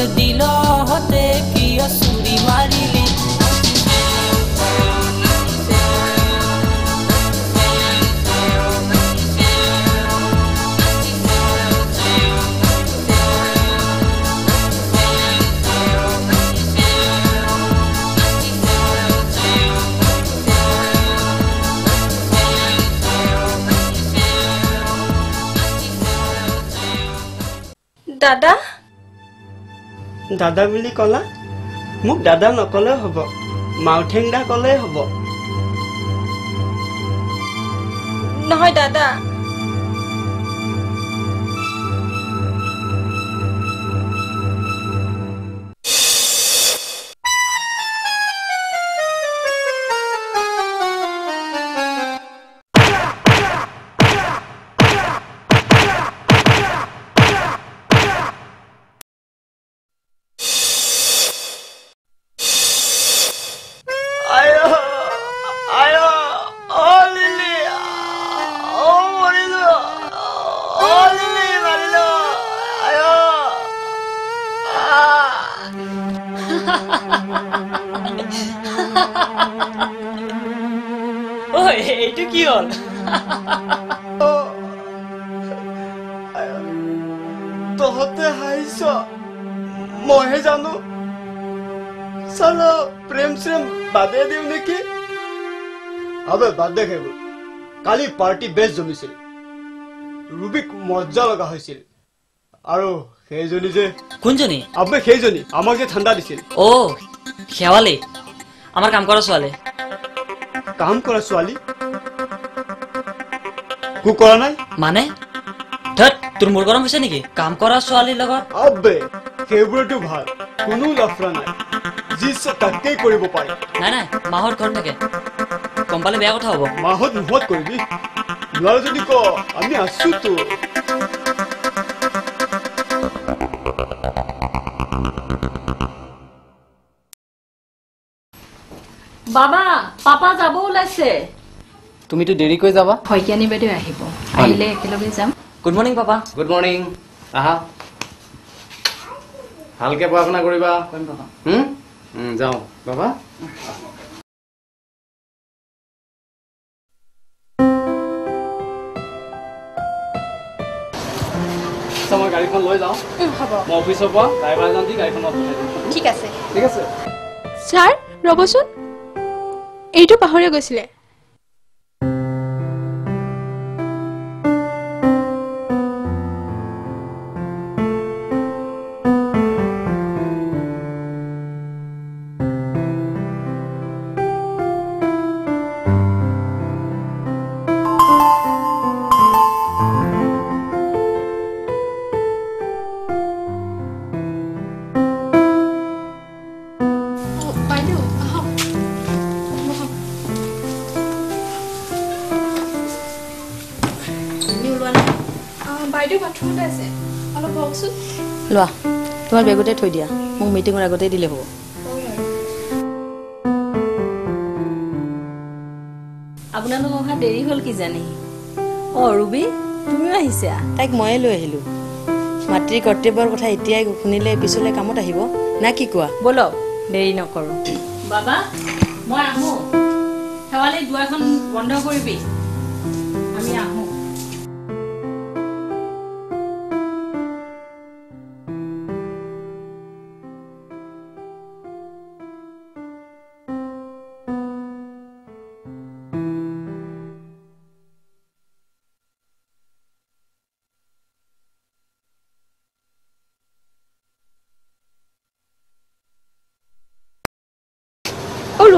The Lord. দাদা বুলি ক'লা? মোক দাদা নকলেও হ'ব মাউঠেংদা ক'লেই হ'ব। নহয় দাদা আবে বাদ দে সেইবোৰ। কালি পাৰ্টি বেছ জমিছিল। ৰুবিক মজা লগা হৈছিল। আৰু সেইজনী যে কোনজনী? আবে সেইজনী আমাক যে ঠাণ্ডা দিছিল। অ শেৱালি। আমাৰ কাম কৰা ছোৱালী। কাম কৰা ছোৱালী? একো কৰা নাই? মানে? ধত তোৰ মূৰ গৰম হৈছে নেকি? কাম কৰা ছোৱালীৰ লগত? আবে সেইবোৰতো ভাল। কোনো লাফৰা নাই। যি ইচ্ছা তাকেই কৰিব পাৰে। নাই নাই মাহত ঘৰত থাকে। গম পালে বেয়া কথা হ'ব মাহত নোহোৱাত কৰিবি নোৱাৰো যদি ক আমি আছোতো বাবা পাপা যাব ওলাইছে তুমিতো দেৰিকৈ যাবা শইকীয়ানী বাইদেউ আহিব আহিলে একেলগে যাম good morning papa good morning আহা ভালকে পঢ়া শুনা কৰিবা যাওঁ বাবা গাড়ীখন লৈ যাওঁ। হ'ব। মই অফিচৰ পৰা ড্ৰাইভাৰ এজন দি গাড়ীখন মই পঠাই দিম। ঠিক আছে। ঠিক আছে? ছাৰ ৰ'বচোন। এইটো পাহৰি গৈছিলে। বেগতে থৈ দিয়া। মোক মিটিঙৰ আগতেই দিলে হ'ব। আপোনালোক অহা দেৰি হ'ল কিজানি অঁ ৰুবি তুমিও আহিছা? তাইক ময়ে লৈ আহিলোঁ। মাতৃ কৰ্তব্যৰ কথা এতিয়াই শুনিলে পিছলৈ কামত আহিব। না কি কোৱা? ব'লক দেৰি নকৰোঁ। বাবা মই আহোঁ। শেৱালি দুৱাৰখন বন্ধ কৰিবি।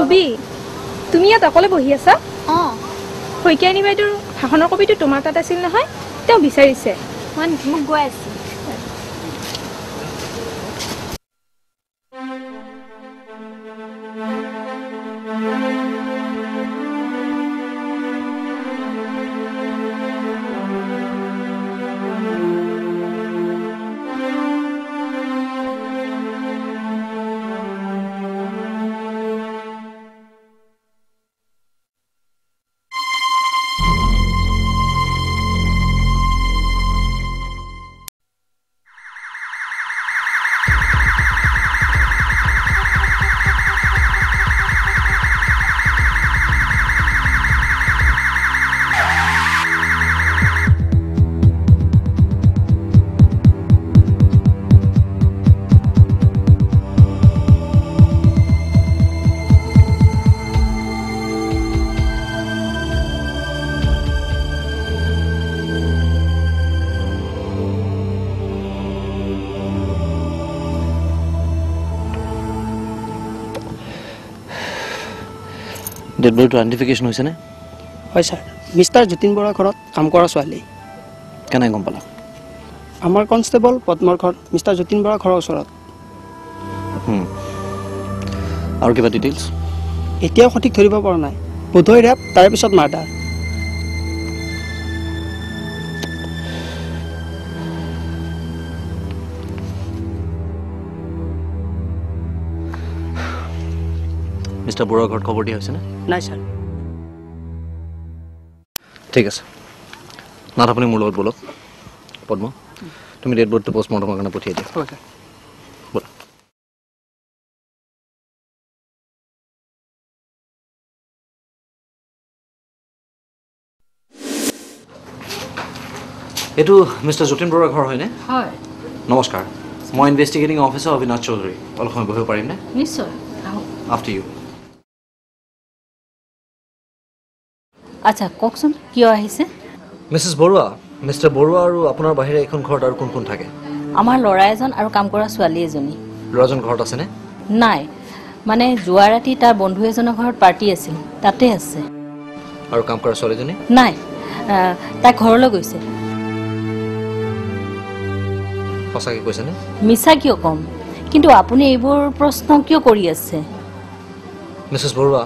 ৰুবি তুমি ইয়াত অকলে বহি আছা? অঁ। শইকীয়ানী বাইদেউৰ ভাষণৰ কপিটো তোমাৰ তাত আছিল নহয়? তেওঁ বিচাৰিছে। মই মোক গৈ আছোঁ। বডিটো আইডেণ্টিফিকেশ্যন হৈছেনে? হয় ছাৰ। মিষ্টাৰ যতীন বৰাৰ ঘৰত কাম কৰা ছোৱালী। কেনেকৈ গম পালা? আমাৰ কনষ্টেবল পদ্মৰ ঘৰ মিষ্টাৰ যতীন বৰাৰ ঘৰৰ ওচৰত। আৰু কিবা ডিটেইলছ এতিয়াও সঠিক ধৰিব পৰা নাই। বোধহয় ৰেপ তাৰে পিছত মাৰ্ডাৰ। মিষ্টাৰ বৰুৱাৰ ঘৰত খবৰ দিয়া হৈছেনে? নাই ছাৰ। ঠিক আছে। নাথ আপুনি মোৰ লগত বলক। পদ্ম তুমি ডেড বডিটো পষ্টমৰ্টমৰ কাৰণে পঠিয়াই দিয়া। ব'লা। এইটো মিষ্টাৰ যতীন বৰুৱাৰ ঘৰ হয়নে? হয়। নমস্কাৰ। মই ইনভেষ্টিগেটিং অফিচাৰ অবিনাশ চৌধুৰী। অলপ সময় বহিব পাৰিমনে? নিশ্চয়। আফটাৰ ইউ আচ্ছা কওকচোন কিয় আহিছে? মিছেছ বৰুৱা মিষ্টাৰ বৰুৱা আৰু আপোনাৰ বাহিৰে এইখন ঘৰত আৰু কোন কোন থাকে? আমাৰ ল'ৰা এজন আৰু কাম কৰা ছোৱালী এজনী। ল'ৰাজন ঘৰত আছেনে? নাই মানে যোৱা ৰাতি তাৰ বন্ধু এজনৰ ঘৰত পাৰ্টি আছিল তাতে আছে। আৰু কাম কৰা ছোৱালীজনী? নাই তাই ঘৰলৈ গৈছে। সঁচাকৈ কৈছেনে? মিছা কিয় ক'ম? কিন্তু আপুনি এইবোৰ প্ৰশ্ন কিয় কৰি আছে? মিছেছ বৰুৱা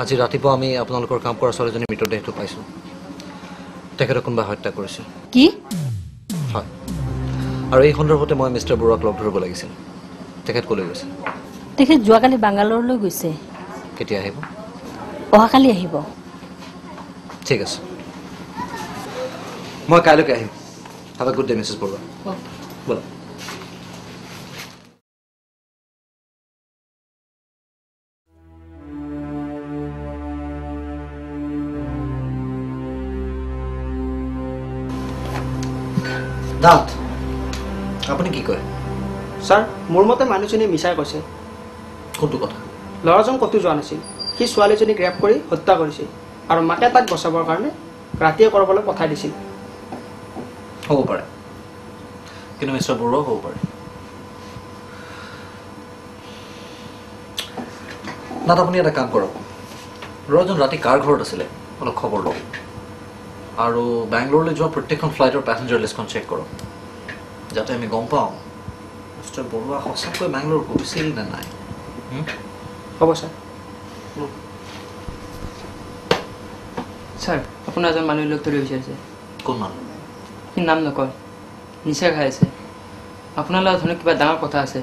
আজি ৰাতিপুৱা আমি আপোনালোকৰ কাম কৰা ছোৱালীজনীৰ মৃতদেহটো পাইছোঁ। তেখেতক কোনোবাই হত্যা কৰিছে কি? হয়। আৰু এই সন্দৰ্ভতে মই মিষ্টাৰ বৰুৱাক লগ ধৰিব লাগিছিল। তেখেত ক'লৈ গৈছে? তেখেত যোৱাকালি বাংগালোৰলৈ গৈছে। কেতিয়া আহিব? অহাকালি আহিব। ঠিক আছে। মই কাইলৈকে আহিম। Have a good day Mrs Barua. ব'লা। দাঁত। আপুনি কি কয়? ছাৰ মোৰ মতে মানুহজনীয়ে মিছাই কৈছে। কোনটো কথা? ল'ৰাজন ক'তো যোৱা নাছিল। সি ছোৱালীজনীক ৰেপ কৰি হত্যা কৰিছিল আৰু মাকে তাক বচাবৰ কাৰণে ৰাতিয়ে ক'ৰবালৈ পঠাই দিছিল। হ'ব পাৰে। কিন্তু মিষ্টাৰ বৰুৱাও হ'ব পাৰে। নাত আপুনি এটা কাম কৰক। ল'ৰাজন ৰাতি কাৰ ঘৰত আছিলে? অলপ খবৰ লওক। আৰু বেংগলোৰলৈ যোৱা প্ৰত্যেকখন ফ্লাইটৰ পেছেঞ্জাৰ লিষ্টখন চেক কৰক। যাতে আমি গম পাওঁ মিষ্টাৰ বৰুৱা সঁচাকৈ বেংগলোৰ গৈছিল নে নাই? হ'ব ছাৰ। ছাৰ আপোনাৰ এজন মানুহ লগ ধৰিব বিচাৰিছে। কোন মানুহ? সি নাম নকয় নিচা খাই আছে। আপোনাৰ লগত ধৰণে কিবা ডাঙৰ কথা আছে।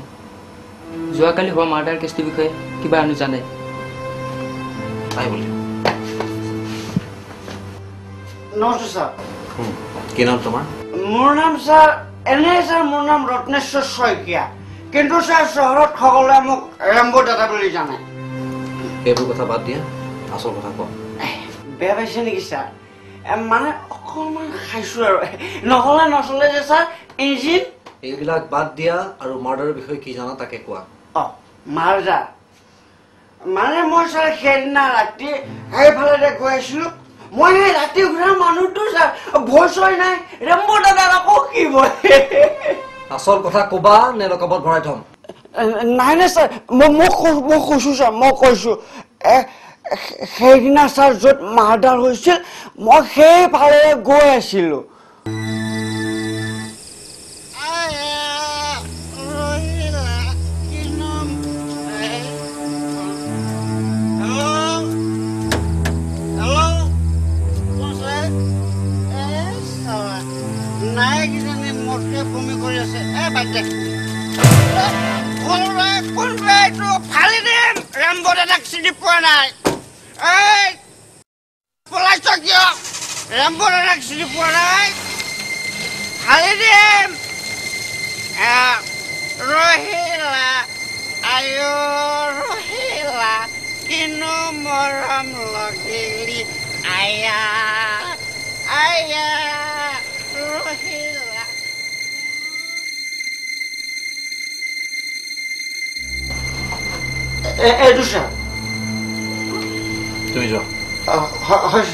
যোৱাকালি হোৱা মাৰ্ডাৰ কেছটোৰ বিষয়ে কিবা আনো জানে বুলি। নমস্কাৰ ছাৰ কি নাম তোমাৰ? মোৰ নাম ছাৰ এনে ছাৰ মোৰ নাম ৰত্নেশ্বৰ শইকীয়া। কিন্তু ছাৰ চহৰত সকলোৱে মোক ৰেম্ব দাদা বুলি জানে। এইবোৰ কথা বাদ দিয়া আচল কথা কোৱা। বেয়া পাইছে নেকি ছাৰ মানে অকণমান খাইছো আৰু। নহ'লে নচলে যে ছাৰ ইঞ্জিন? এইবিলাক বাদ দিয়া আৰু মাৰ্ডাৰৰ বিষয়ে কি জানা তাকে কোৱা। অ মাৰ্জাৰ মানে মই ছাৰ সেইদিনা ৰাতি সেইফালে গৈ আছিলো। মই সেই ৰাতি ঘূৰা মানুহটো ভয় নাই। ৰেম্ব দাদাৰ আকৌ কি ভয়? আচল কথা কবা নে লকবত ভৰাই থম? নাই নাই ছাৰ। মই মই কৈছো ছাৰ। মই কৈছো সেইদিনা ছাৰ য'ত মাৰ্ডাৰ হৈছিল মই সেইফালে গৈ আছিলো। দিম ৰেম্ব দাদাক চিনি পোৱা নাই এই পলাইছ কিয় ৰেম্ব দাদাক চিনি পোৱা নাই ফালি দিম আহ, ৰহিলা আয়ো ৰহিলা কিনো মৰম লগিলি আয়া আয়া ৰহিলা এইটো ছাৰ তুমি হয়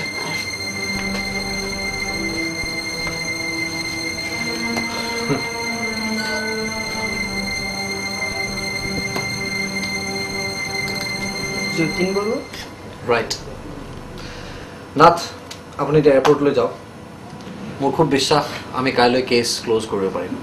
যতীন ৰাইট নাথ আপুনি এতিয়া এয়াৰপৰ্টলৈ যাওক মোৰ খুব বিশ্বাস আমি কাইলৈ কেছ ক্ল'জ কৰিব পাৰিম।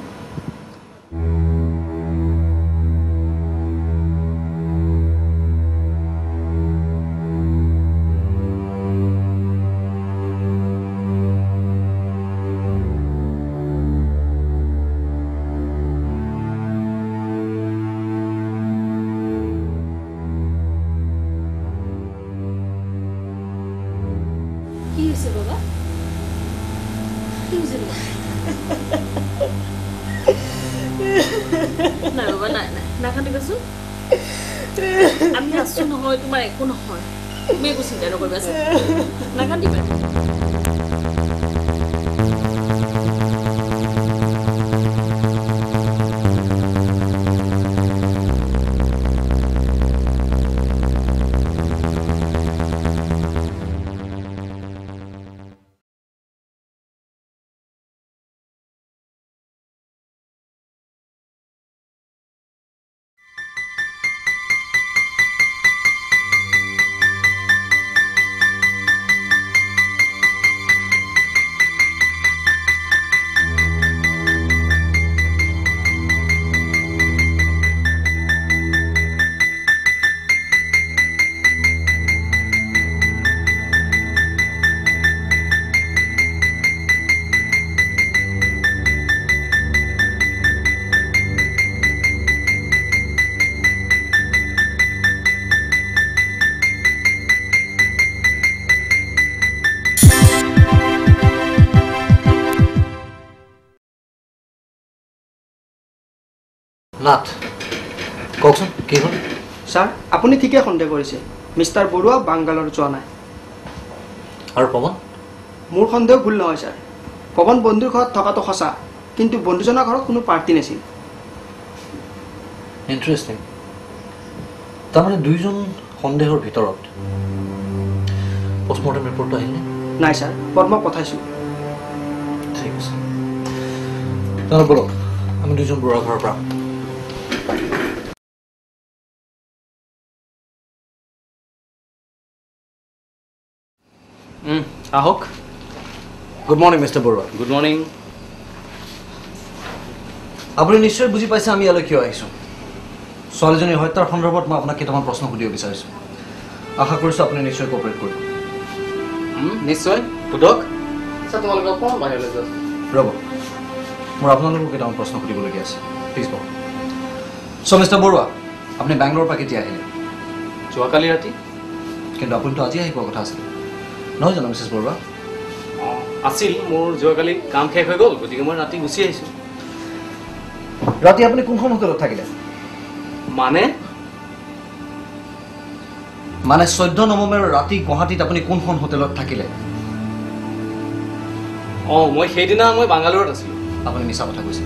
নাথ কওকচোন কি হ'ল? ছাৰ আপুনি ঠিকে সন্দেহ কৰিছে। মিষ্টাৰ বৰুৱা বাংগালোৰ যোৱা নাই। আৰু পৱন? মোৰ সন্দেহ ভুল নহয় ছাৰ। পৱন বন্ধুৰ ঘৰত থকাটো সঁচা কিন্তু বন্ধুজনৰ ঘৰত কোনো পাৰ্টি নাছিল। ইণ্টাৰেষ্টিং তাৰমানে দুইজন সন্দেহৰ ভিতৰত। পষ্টমৰ্টেম ৰিপৰ্টটো আহিলে? নাই ছাৰ। পদ্মক পঠাইছোঁ। ঠিক আছে। তেনেহ'লে বলক আমি দুজন বুঢ়া ঘৰৰ পৰা আহক। Good morning mister Barua good morning আপুনি নিশ্চয় বুজি পাইছে আমি ইয়ালৈ কিয় আহিছোঁ। ছোৱালীজনীৰ হত্যাৰ সন্দৰ্ভত মই আপোনাক কেইটামান প্ৰশ্ন সুধিব বিচাৰিছোঁ। আশা কৰিছোঁ আপুনি নিশ্চয় কপাৰেট কৰিব। নিশ্চয়। সোধক। আচ্ছা তোমালোকে অকণমান বাহিৰলৈ যোৱা ৰ'ব মোৰ আপোনালোকক কেইটামান প্ৰশ্ন সুধিবলগীয়া আছে। প্লিজ কওক। চ' মিষ্টাৰ বৰুৱা আপুনি বেংগলোৰৰ পৰা কেতিয়া আহিলে? যোৱাকালি ৰাতি। কিন্তু আপুনিতো আজি আহি পোৱা কথা আছিল। নহয় জানো মিছেছ বৰুৱা? আছিল মোৰ যোৱাকালি কাম শেষ হৈ গ'ল গতিকে মই ৰাতি গুচি আহিছোঁ। ৰাতি আপুনি কোনখন হোটেলত থাকিলে? মানে? মানে চৈধ্য নৱেম্বৰ ৰাতি গুৱাহাটীত আপুনি কোনখন হোটেলত থাকিলে? অঁ মই সেইদিনা মই বাংগালোৰত আছিলোঁ। আপুনি মিছা কথা কৈছে।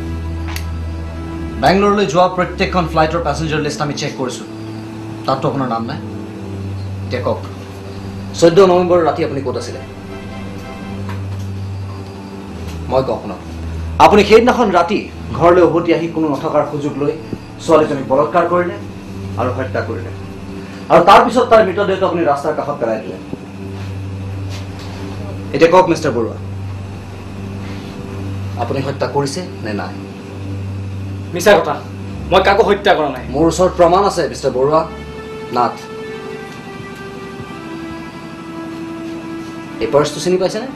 বেংগলোৰলৈ যোৱা প্ৰত্যেকখন ফ্লাইটৰ পেছেঞ্জাৰ লিষ্ট আমি চেক কৰিছোঁ। তাততো আপোনাৰ নাম নাই। এতিয়া কওক। চৈধ্য নৱেম্বৰ ৰাতি আপুনি ক'ত আছিলে? মই কওঁ শুনক আপুনি সেইদিনাখন ৰাতি ঘৰলৈ উভতি আহি কোনো নথকাৰ সুযোগ লৈ ছোৱালীজনীক বলৎকাৰ কৰিলে আৰু হত্যা কৰিলে। আৰু তাৰপিছত তাৰ মৃতদেহটো আপুনি ৰাস্তাৰ কাষত পেলাই দিলে। এতিয়া কওক মিষ্টাৰ বৰুৱা আপুনি হত্যা কৰিছে নে নাই? মিছা কথা মই কাকো হত্যা কৰা নাই। মোৰ ওচৰত প্ৰমাণ আছে মিষ্টাৰ বৰুৱা নাথ। এই পাৰ্চটো চিনি পাইছেনে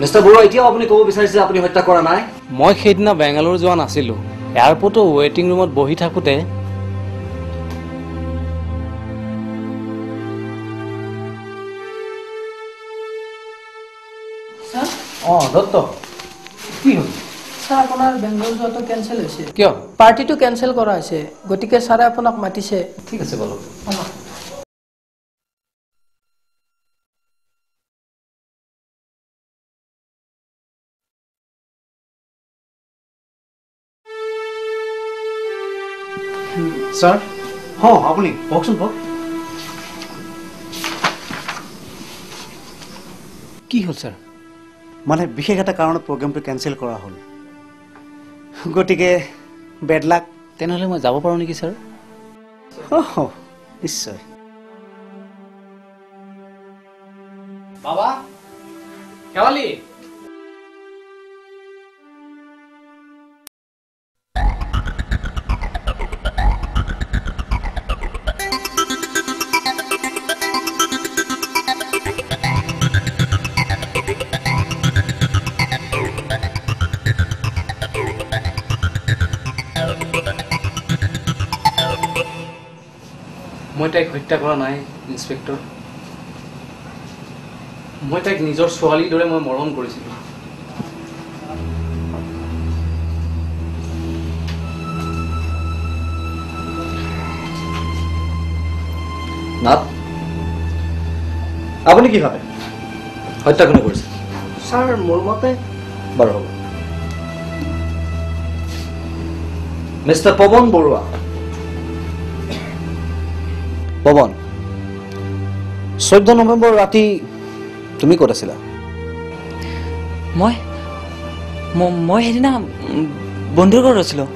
মিষ্টাৰ বৰুৱা এতিয়াও আপুনি ক'ব বিচাৰিছে আপুনি হত্যা কৰা নাই? মই সেইদিনা বেংগালোৰ যোৱা নাছিলোঁ। এয়াৰপৰ্টৰ ৱেইটিং ৰুমত বহি থাকোঁতে অঁ দত্ত কি হ'ল? ছাৰ আপোনাৰ বেংগলোৰ যোৱাটো কেঞ্চেল হৈছে। কিয়? পাৰ্টিটো কেঞ্চেল কৰা হৈছে। গতিকে ছাৰে আপোনাক মাতিছে। ঠিক আছে বাৰু। ছাৰ হ' আপুনি কওকচোন কওক কি হ'ল ছাৰ মানে বিশেষ এটা কাৰণত প্ৰগ্ৰেমটো কেঞ্চেল কৰা হ'ল। গতিকে বেড লাক তেনেহ'লে মই যাব পাৰোঁ নেকি ছাৰ নিশ্চয়। বাবা খেৱালী তাইক হত্যা কৰা নাই ইন্সপেক্টৰ। মই তাইক নিজৰ ছোৱালীৰ দৰে মই মৰম কৰিছিলোঁ। নাথ আপুনি কি ভাবে? হত্যা কোনে কৰিছে? ছাৰ মোৰ মতে বাৰু হ'ব। মিষ্টাৰ পৱন বৰুৱা। পৱন চৈধ্য নৱেম্বৰ ৰাতি তুমি ক'ত আছিলা? মই মই সেইদিনা বন্ধুৰ ঘৰত আছিলোঁ।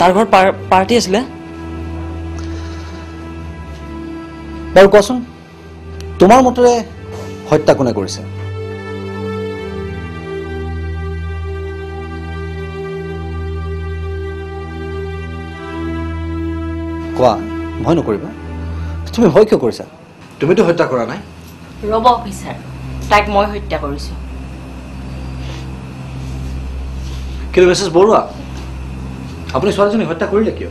তাৰ ঘৰত পাৰ- পাৰ্টি আছিলে। বাৰু কোৱাচোন তোমাৰ মতেৰে হত্যা কোনে কৰিছে? কোৱা ভয় নকৰিবা। তুমি ভয় কিয় কৰিছা? তুমিতো হত্যা কৰা নাই। ৰ'ব অফিচাৰ তাইক মই হত্যা কৰিছোঁ। কিন্তু মিছেছ বৰুৱা আপুনি ছোৱালীজনীক হত্যা কৰিলে কিয়?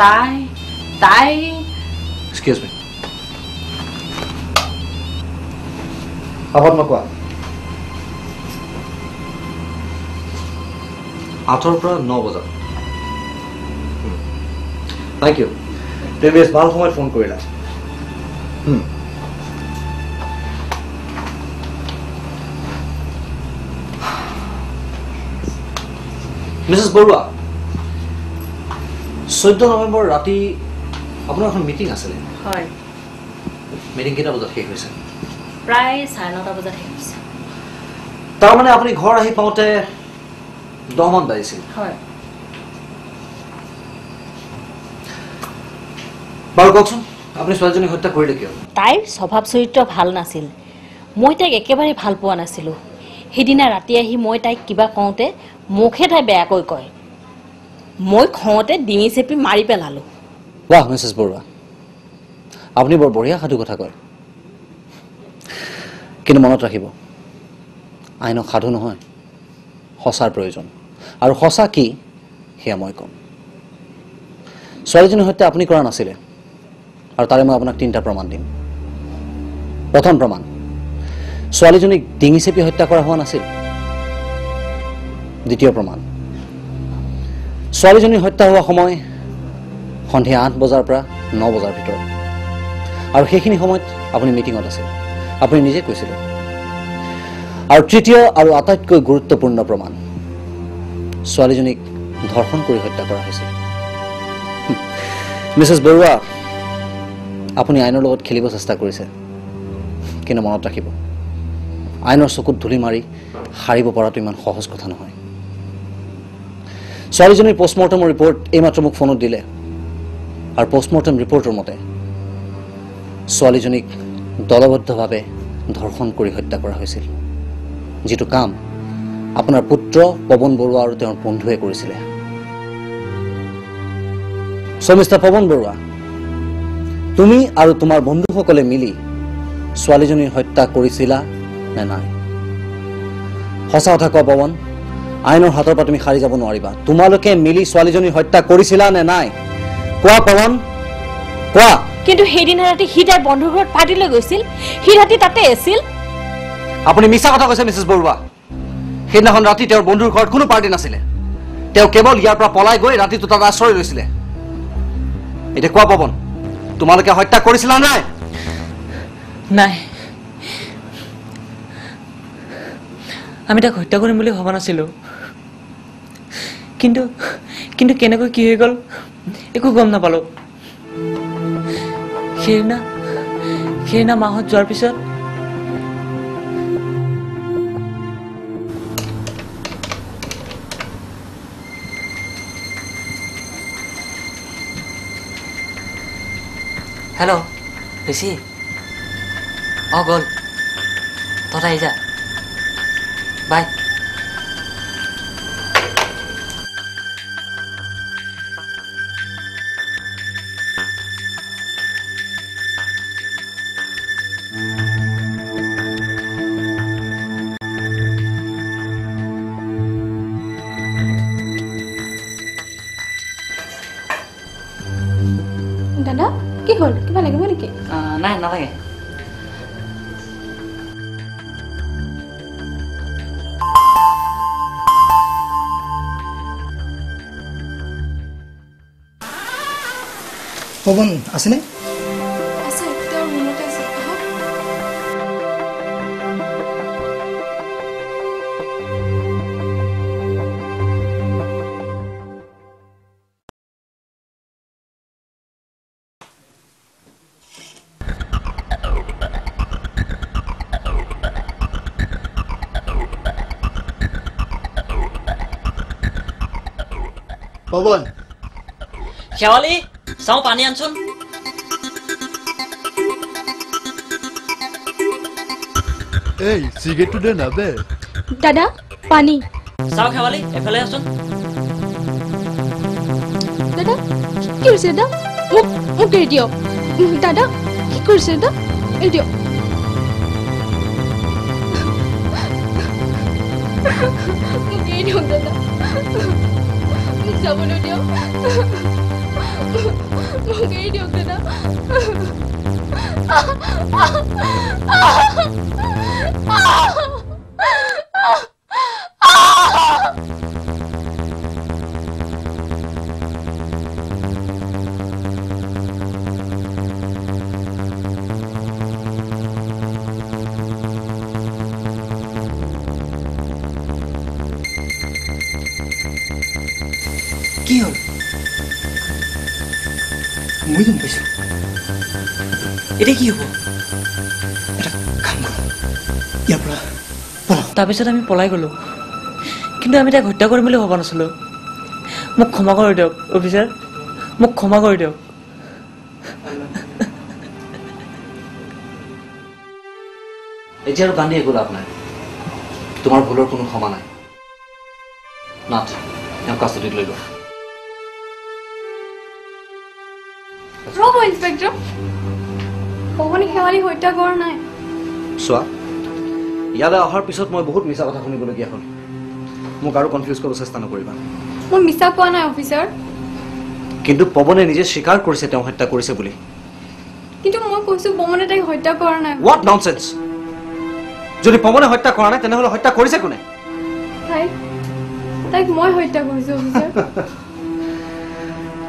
তাই তাই এক্সকিউজ মি আগত মই কোৱা। আঠৰ পৰা ন বজাত। থেংক ইউ তুমি বেছ ভাল সময়ত ফোন কৰিলা হুম। মিছেছ বৰুৱা চৈধ্য নৱেম্বৰ ৰাতি আপোনাৰ এখন মিটিং আছিলে। হয়। মিটিং কেইটা বজাত শেষ হৈছে? প্ৰায় চাৰে নটা বজাত শেষ হৈছে। তাৰমানে আপুনি ঘৰ আহি পাওঁতে দহমান বাজিছিল। হয়। বাৰু কওকচোন আপুনি ছোৱালীজনীক হত্যা কৰিলে কিয়? তাইৰ স্বভাৱ চৰিত্ৰ ভাল নাছিল। মই তাইক একেবাৰে ভাল পোৱা নাছিলোঁ। সেইদিনা ৰাতি আহি মই তাইক কিবা কওঁতে মুখে তাই বেয়াকৈ কয়। মই খঙতে ডিঙি চেপি মাৰি পেলালোঁ। বাহ মিছেছ বৰুৱা। আপুনি বৰ বঢ়িয়া সাধু কথা কয়। কিন্তু মনত ৰাখিব আইনক সাধু নহয় সঁচাৰ প্ৰয়োজন। আৰু সঁচা কি সেয়া মই ক'ম। ছোৱালীজনীৰ হত্যা আপুনি কৰা নাছিলে। আৰু তাৰে মই আপোনাক তিনিটা প্ৰমাণ দিম। প্ৰথম প্ৰমাণ ছোৱালীজনীক ডিঙি চেপি হত্যা কৰা হোৱা নাছিল। দ্বিতীয় প্ৰমাণ ছোৱালীজনীৰ হত্যা হোৱা সময় সন্ধিয়া আঠ বজাৰ পৰা ন বজাৰ ভিতৰত। আৰু সেইখিনি সময়ত আপুনি মিটিঙত আছিল। আপুনি নিজে কৈছিলে। আৰু তৃতীয় আৰু আটাইতকৈ গুৰুত্বপূৰ্ণ প্ৰমাণ ছোৱালীজনীক ধৰ্ষণ কৰি হত্যা কৰা হৈছিল। মিছেছ বৰুৱা আপুনি আইনৰ লগত খেলিব চেষ্টা কৰিছে। কিন্তু মনত ৰাখিব আইনৰ চকুত ধূলি মাৰি সাৰিব পৰাটো ইমান সহজ কথা নহয়। ছোৱালীজনীৰ পষ্টমৰ্টমৰ ৰিপৰ্ট এইমাত্ৰ মোক ফোনত দিলে। আৰু পষ্টমৰ্টম ৰিপৰ্টৰ মতে ছোৱালীজনীক দলবদ্ধভাৱে ধৰ্ষণ কৰি হত্যা কৰা হৈছিল। যিটো কাম আপোনাৰ পুত্ৰ পৱন বৰুৱা আৰু তেওঁৰ বন্ধুৱে কৰিছিলে। মিষ্টাৰ পৱন বৰুৱা তুমি আৰু তোমাৰ বন্ধুসকলে মিলি ছোৱালীজনীৰ হত্যা কৰিছিলা নে নাই? সঁচা কথা কোৱা পৱন আইনৰ হাতৰ পৰা তুমি সাৰি যাব নোৱাৰিবা। তোমালোকে মিলি ছোৱালীজনীৰ হত্যা কৰিছিলা নে নাই? কোৱা পৱন কোৱা। কিন্তু সেইদিনা ৰাতি সি তাইৰ বন্ধুৰ ঘৰত পাৰ্টিলৈ গৈছিল। সি ৰাতি তাতে আছিল। আপুনি মিছা কথা কৈছে মিছেছ বৰুৱা। সেইদিনাখন ৰাতি তেওঁৰ বন্ধুৰ ঘৰত কোনো পাৰ্টি নাছিলে। তেওঁ কেৱল ইয়াৰ পৰা পলাই গৈ ৰাতিটো তাত আশ্ৰয় লৈছিলে। এতিয়া কোৱা পৱন তোমালোকে হত্যা কৰিছিলা নাই? নাই। আমি তাক হত্যা কৰিম বুলি ভবা নাছিলোঁ। কিন্তু কিন্তু কেনেকৈ কি হৈ গ'ল একো গম নাপালোঁ। সেইদিনা সেইদিনা মাহত যোৱাৰ পিছত হেল্ল' ঋষি অঁ গ'ল তহঁত আহি যা বাই পৱন আছেনে আছে। তেওঁৰ চাওঁ পানী এই দে না বে দাদা পানী চাওঁ শেৱালি এফালে আচোন দাদা কি কৰিছে দাদা মোক মোক এৰি দিয়ক দাদা কি কৰিছে দাদা এৰি দিয়ক মোক এৰি দিয়ক দাদা মোক যাবলৈ দিয়ক মোক এৰি দিয়ক দাদা কি এতিয়া কি হ'ব ইয়াৰ পৰা তাৰপিছত আমি পলাই গ'লোঁ। কিন্তু আমি তাইক হত্যা কৰিম বুলি ভবা নাছিলোঁ। মোক ক্ষমা কৰি দিয়ক অফিচাৰ। মোক ক্ষমা কৰি দিয়ক। এতিয়া আৰু কান্দি একো লাভ নাই। তোমাৰ ভুলৰ কোনো ক্ষমা নাই। নাথ তেওঁক কাষ্টডিত লৈ লোৱা ৰ'ব ইন্সপেক্টৰ। পৱনে শেৱালি হত্যা কৰা নাই। চোৱা ইয়ালৈ অহাৰ পিছত মই বহুত মিছা কথা শুনিবলগীয়া হ'ল। মোক আৰু কনফিউজ কৰিব চেষ্টা নকৰিবা। মই মিছা কোৱা নাই অফিচাৰ। কিন্তু পৱনে নিজে স্বীকাৰ কৰিছে তেওঁ হত্যা কৰিছে বুলি। কিন্তু মই কৈছো পৱনে তাইক হত্যা কৰা নাই। হোৱাট ননচেন্স যদি পৱনে হত্যা কৰা নাই তেনেহ'লে হত্যা কৰিছে কোনে? তাইক তাইক মই হত্যা কৰিছো অফিচাৰ।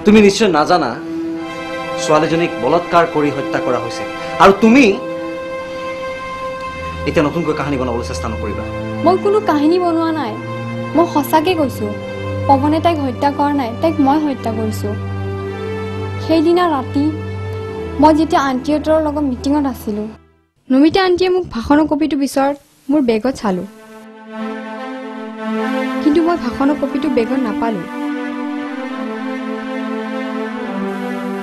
তুমি নিশ্চয় নাজানা ছোৱালীজনীক বলৎকাৰ কৰি হত্যা কৰা হৈছে। আৰু তুমি এতিয়া নতুনকৈ কাহিনী বনাবলৈ চেষ্টা নকৰিবা। মই কোনো কাহিনী বনোৱা নাই। মই সঁচাকে কৈছো পৱনে তাইক হত্যা কৰা নাই তাইক মই হত্যা কৰিছো। সেইদিনা ৰাতি মই যেতিয়া আণ্টিহঁতৰ লগত মিটিঙত আছিলোঁ নমিতা আণ্টিয়ে মোক ভাষণৰ কপিটো বিচৰাত মোৰ বেগত চালোঁ। কিন্তু মই ভাষণৰ কপিটো বেগত নাপালোঁ।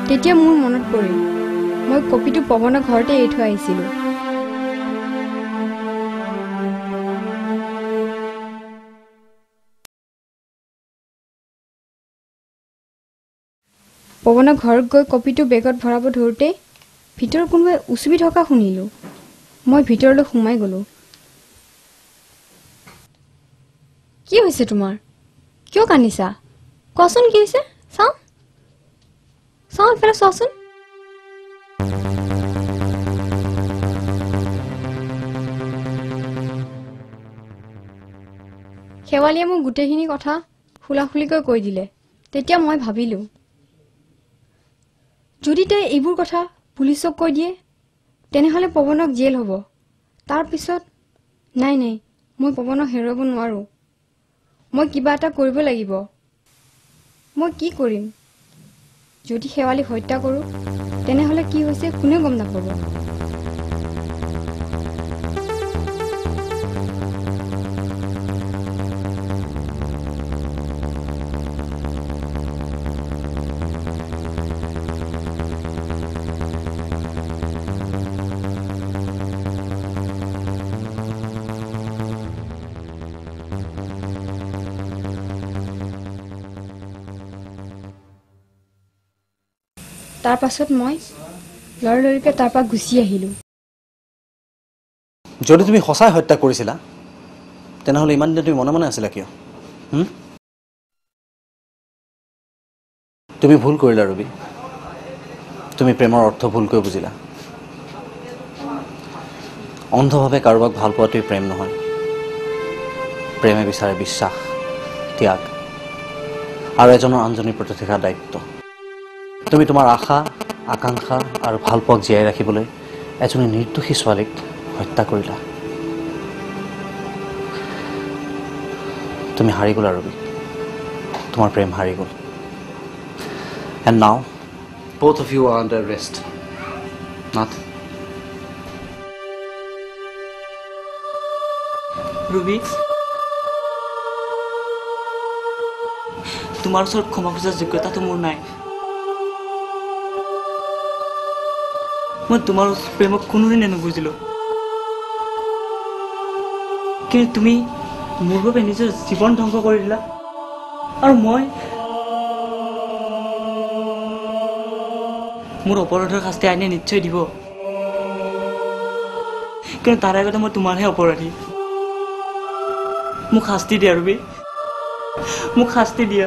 তেতিয়া মোৰ মনত পৰিল মই কপিটো পৱনৰ ঘৰতে এৰি থৈ আহিছিলোঁ। পৱনৰ ঘৰত গৈ কপিটো বেগত ভৰাব ধৰোঁতেই ভিতৰত কোনোবাই উচুপি থকা শুনিলোঁ। মই ভিতৰলৈ সোমাই গ'লোঁ। কি হৈছে তোমাৰ? কিয় কান্দিছা? কোৱাচোন কি হৈছে? চাওঁ। চাওঁ এফালে চোৱাচোন। শেৱালিয়ে মোক গোটেইখিনি কথা খোলাখুলিকৈ কৈ দিলে। তেতিয়া মই ভাবিলোঁ যদি তাই এইবোৰ কথা পুলিচক কৈ দিয়ে তেনেহ'লে পৱনক জেল হ'ব। তাৰপিছত নাই নাই মই পৱনক হেৰুৱাব নোৱাৰোঁ। মই কিবা এটা কৰিব লাগিব। মই কি কৰিম? যদি শেৱালিক হত্যা কৰোঁ তেনেহ'লে কি হৈছে কোনে গম নাপাব। তাৰ পাছত মই লৰলৰিকৈ তাৰ পৰা গুচি আহিলোঁ। যদি তুমি সঁচাই হত্যা কৰিছিলা তেনেহ'লে ইমান দিনে তুমি মনে মনে আছিলা কিয়? তুমি ভুল কৰিলা ৰবি। তুমি প্ৰেমৰ অৰ্থ ভুলকৈ বুজিলা। অন্ধভাৱে কাৰোবাক ভাল পোৱাটোৱেই প্ৰেম নহয়। প্ৰেমে বিচাৰে বিশ্বাস ত্যাগ আৰু এজনৰ আনজনীৰ প্ৰতি থকা দায়িত্ব। তুমি তোমাৰ আশা আকাংক্ষা আৰু ভালপোৱাক জীয়াই ৰাখিবলৈ এজনী নিৰ্দোষী ছোৱালীক হত্যা কৰিলা। তুমি হাৰি গ'লা ৰবি। তোমাৰ প্ৰেম হাৰি গ'ল। এণ্ড নাও you are under arrest. Not Ruby? তোমাৰ ওচৰত ক্ষমা খোজাৰ যোগ্যতাটো মোৰ নাই। মই তোমাৰ প্ৰেমক কোনোদিনে নুবুজিলোঁ কিন্তু তুমি মোৰ বাবে নিজৰ জীৱন ধ্বংস কৰি দিলা আৰু মই মোৰ অপৰাধৰ শাস্তি আইনে নিশ্চয় দিব কিন্তু তাৰ আগতে মই তোমাৰহে অপৰাধী মোক শাস্তি দিয়া ৰবি মোক শাস্তি দিয়া